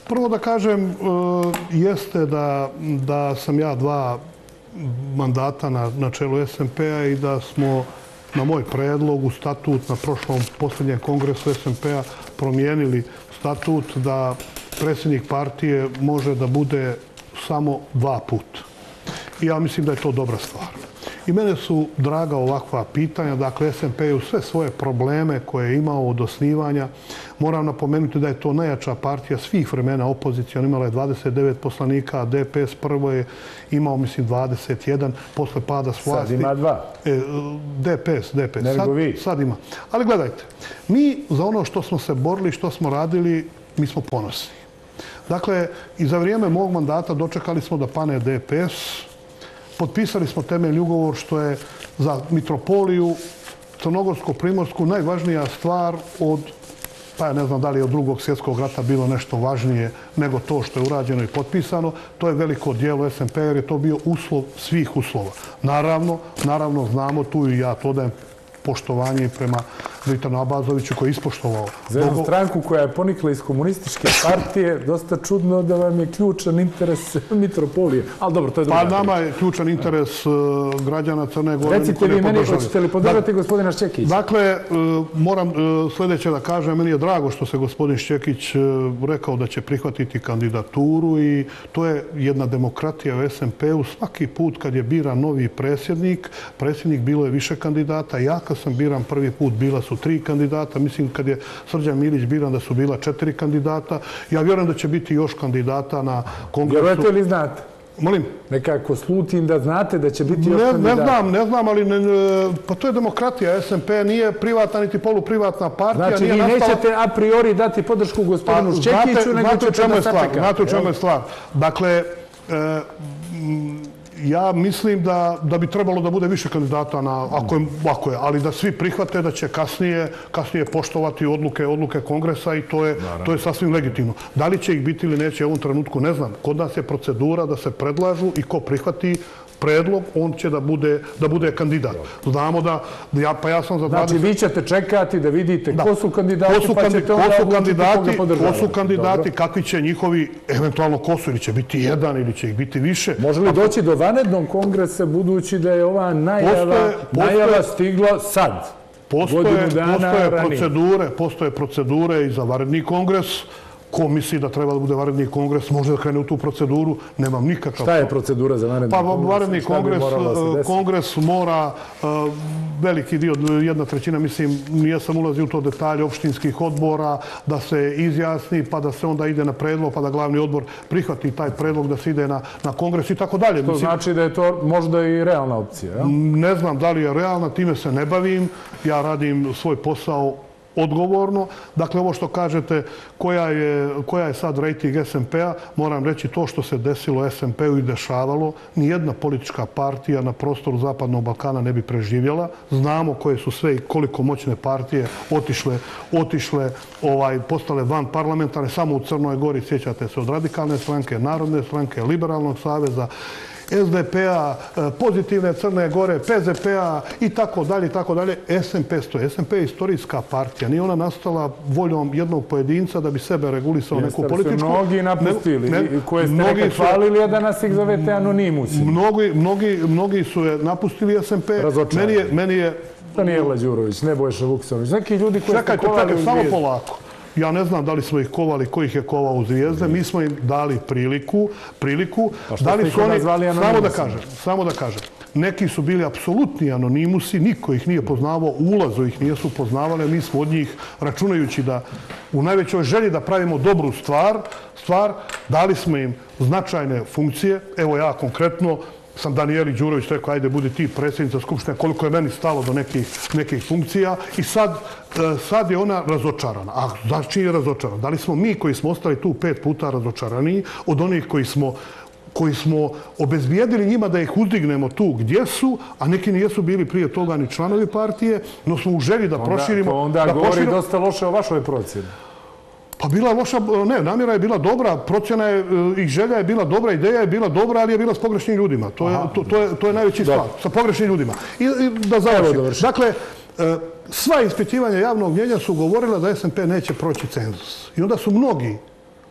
Prvo da kažem, e, jeste da, da sam ja dva mandata na, na čelu SMP-a i da smo na moj predlog u statut na prošlom posljednjem kongresu SMP-a promijenili statut da predsjednik partije može da bude samo dva put. I ja mislim da je to dobra stvar. I mene su draga ovakva pitanja. Dakle, SMP je u sve svoje probleme koje je imao od osnivanja. Moram napomenuti da je to najjača partija svih vremena opozicija. On imala je 29 poslanika, a DPS prvo je imao, mislim, 21 posle pada s vlasti. Sad ima dva. E, DPS, DPS. Nego vi. Sad ima. Ali gledajte, mi za ono što smo se borili, što smo radili, mi smo ponosni. Dakle, i za vrijeme mog mandata dočekali smo da pane DPS, potpisali smo temeljni ugovor što je za Mitropoliju, Crnogorsko-Primorsku, najvažnija stvar od, pa ja ne znam da li je od drugog svjetskog rata bilo nešto važnije nego to što je urađeno i potpisano. To je veliko dijelo SMP jer je to bio uslov svih uslova. Naravno, naravno znamo tu i ja to dajem poštovanje prema Dritanu Abazoviću koji je ispoštovao. Za jednu stranku koja je ponikla iz komunističke partije, dosta čudno da vam je ključan interes mitropolije. Ali dobro, to je druga. Pa nama je ključan interes e, građana Crne Gore. Recite vi meni, hoćete li podržati gospodina Šćekića? Dakle, e, moram e, sljedeće da kažem, meni je drago što se gospodin Šćekić rekao da će prihvatiti kandidaturu i to je jedna demokratija u SMP-u. Svaki put kad je biran novi predsjednik, predsjednik bilo je više kandidata. Ja kad sam biran prvi put, bila su tri kandidata. Mislim, kad je Srđan Milić biran da su bila četiri kandidata. Ja vjerujem da će biti još kandidata na kongresu. Vjerujete li znate? Molim? Nekako slutim da znate da će biti još ne, kandidata. Ne znam, ne znam, ali ne, pa to je demokratija. SMP nije privatna niti poluprivatna partija. Znači, nije vi nastala... nećete a priori dati podršku gospodinu pa, Šćekiću, nego ćete da sačekate. Znate u čemu je stvar. Dakle, e, ja mislim da, da bi trebalo da bude više kandidata na, ako je, ako je, ali da svi prihvate da će kasnije, kasnije poštovati odluke, odluke kongresa i to je, to je sasvim legitimno. Da li će ih biti ili neće u ovom trenutku, ne znam. Kod nas je procedura da se predlažu i ko prihvati predlog, on će da bude, da bude kandidat. Znamo da, ja, pa ja sam za 20... Znači, vi ćete čekati da vidite ko su kandidati, ko su pa ćete onda ko su kandidati, ko su kandidati, kakvi će njihovi, eventualno ko su, ili će biti jedan, ili će ih biti više. Može li doći do vanrednog kongresa, budući da je ova najava, postoje, najava stigla sad? Postoje, postoje procedure, postoje procedure i za vanredni kongres ko misli da treba da bude varedni kongres, može da krene u tu proceduru, nemam nikakav... Šta je procedura za varedni pa, kongres? Pa varedni kongres, kongres mora uh, veliki dio, jedna trećina, mislim, nije sam ulazio u to detalje opštinskih odbora, da se izjasni, pa da se onda ide na predlog, pa da glavni odbor prihvati taj predlog da se ide na, na kongres i tako dalje. To znači da je to možda i realna opcija, ja? Ne znam da li je realna, time se ne bavim. Ja radim svoj posao odgovorno. Dakle, ovo što kažete, koja je, koja je sad rating SMP-a, moram reći to što se desilo SMP-u i dešavalo, nijedna politička partija na prostoru Zapadnog Balkana ne bi preživjela. Znamo koje su sve i koliko moćne partije otišle, otišle ovaj, postale van parlamentarne, samo u Crnoj Gori, sjećate se od radikalne stranke, Narodne stranke, Liberalnog saveza, SDP-a, e, pozitivne Crne Gore, PZP-a i tako dalje i tako dalje. SMP stoje. SMP je istorijska partija. Nije ona nastala voljom jednog pojedinca da bi sebe regulisao neku političku. Jeste mnogi napustili ne, ne, koje ste nekad hvalili, a da nas ih zovete anonimusi. Mnogi, mnogi, mnogi su je napustili SMP. Razočarani. Meni je, meni je Danijela Đurović, Nebojša Vuksović, neki ljudi koji čekajte, ste kovali čekajte, samo polako. Ja ne znam da li smo ih kovali, ko ih je kovao u zvijezde. Mi smo im dali priliku. priliku. Pa da li su oni, samo da kažem, samo da kažem. Neki su bili apsolutni anonimusi, niko ih nije poznavao, ulazo ih nije su poznavali, mi smo od njih, računajući da u najvećoj želji da pravimo dobru stvar, stvar, dali smo im značajne funkcije. Evo ja konkretno, sam Danijeli Đurović rekao, ajde, budi ti predsjednica Skupštine, koliko je meni stalo do nekih, nekih funkcija. I sad, e, sad je ona razočarana. A znači je razočarana? Da li smo mi koji smo ostali tu pet puta razočarani od onih koji smo koji smo obezbijedili njima da ih uzdignemo tu gdje su, a neki nijesu bili prije toga ni članovi partije, no smo u želji da proširimo... Onda, onda govori dosta loše o vašoj procjeni. Pa bila loša, ne, namjera je bila dobra, procjena je, e, i želja je bila dobra, ideja je bila dobra, ali je bila s pogrešnim ljudima. To je, to, to je, to je najveći stvar, sa pogrešnim ljudima. I, i da završim. Dakle, e, sva ispitivanja javnog mnjenja su govorila da SMP neće proći cenzus. I onda su mnogi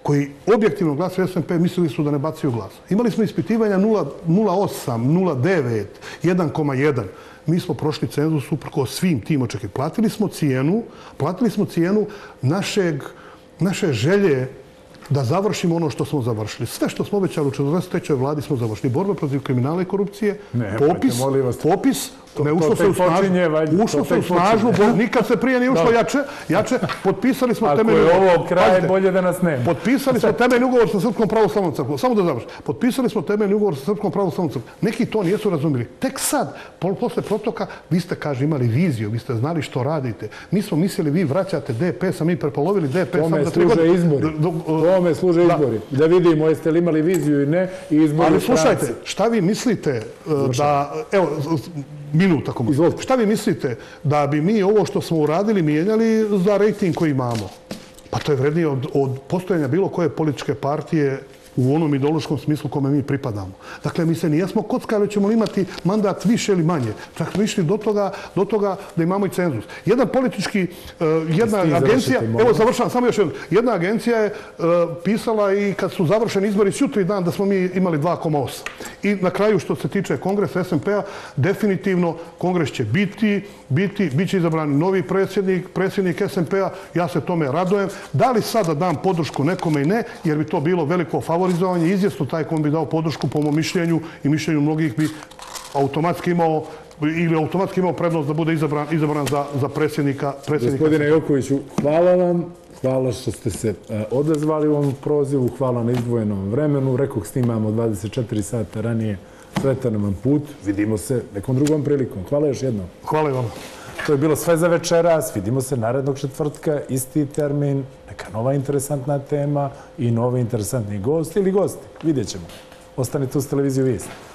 koji objektivno glasuju SMP mislili su da ne baciju glas. Imali smo ispitivanja 0,8, 0,9, 1,1. Mi smo prošli cenzus uprko svim tim očekivima. Platili smo cijenu, platili smo cijenu našeg naše želje da završimo ono što smo završili. Sve što smo obećali u 43. vladi smo završili. Borba protiv kriminala i korupcije, ne, popis, popis, ne ušlo se u snažu, ušlo se u snažu, nikad se prije nije ušlo jače, jače, potpisali smo temeljni ugovor. Ako je ovo kraj, bolje da nas nema. Potpisali smo temeljni ugovor sa Srpskom pravoslavnom crkvom. Samo da završim. Potpisali smo temeljni ugovor sa Srpskom pravoslavnom crkvom. Neki to nijesu razumili. Tek sad, posle protoka, vi ste, kaže, imali viziju, vi ste znali što radite. Mi smo mislili, vi vraćate DPS, a mi prepolovili DPS. Tome služe izbori. Tome služe izbori. Da vidimo, jeste li imali viziju i ne, i izbori Ali slušajte, šta vi mislite e, da, evo, minut ako možete. Šta vi mislite da bi mi ovo što smo uradili mijenjali za rejting koji imamo? Pa to je vrednije od, od postojanja bilo koje političke partije u onom ideološkom smislu kome mi pripadamo. Dakle, mi se nijesmo kockali, ćemo imati mandat više ili manje. Čak smo išli do toga, do toga da imamo i cenzus. Jedan politički, e, jedna agencija, evo završavam, samo još jedno, jedna agencija je e, pisala i kad su završeni izbori s dan da smo mi imali 2,8. I na kraju što se tiče kongresa SMP-a, definitivno kongres će biti, biti, bit će izabran novi predsjednik, predsjednik SMP-a, ja se tome radojem. Da li sada dam podršku nekome i ne, jer bi to bilo veliko favorizovanje, izvjesno taj kom bi dao podršku po mom mišljenju i mišljenju mnogih bi automatski imao ili automatski imao prednost da bude izabran, izabran za, za predsjednika. predsjednika. Gospodine Jokoviću, hvala vam. Hvala što ste se e, odazvali u ovom prozivu. Hvala na izdvojenom vremenu. Rekao snimamo 24 sata ranije. Sretan vam put. Vidimo se nekom drugom prilikom. Hvala još jednom. Hvala vam. To je bilo sve za večeras. Vidimo se narednog četvrtka. Isti termin. Neka nova interesantna tema i novi interesantni gost ili gosti. Vidjet ćemo. Ostanite uz televiziju Vijest.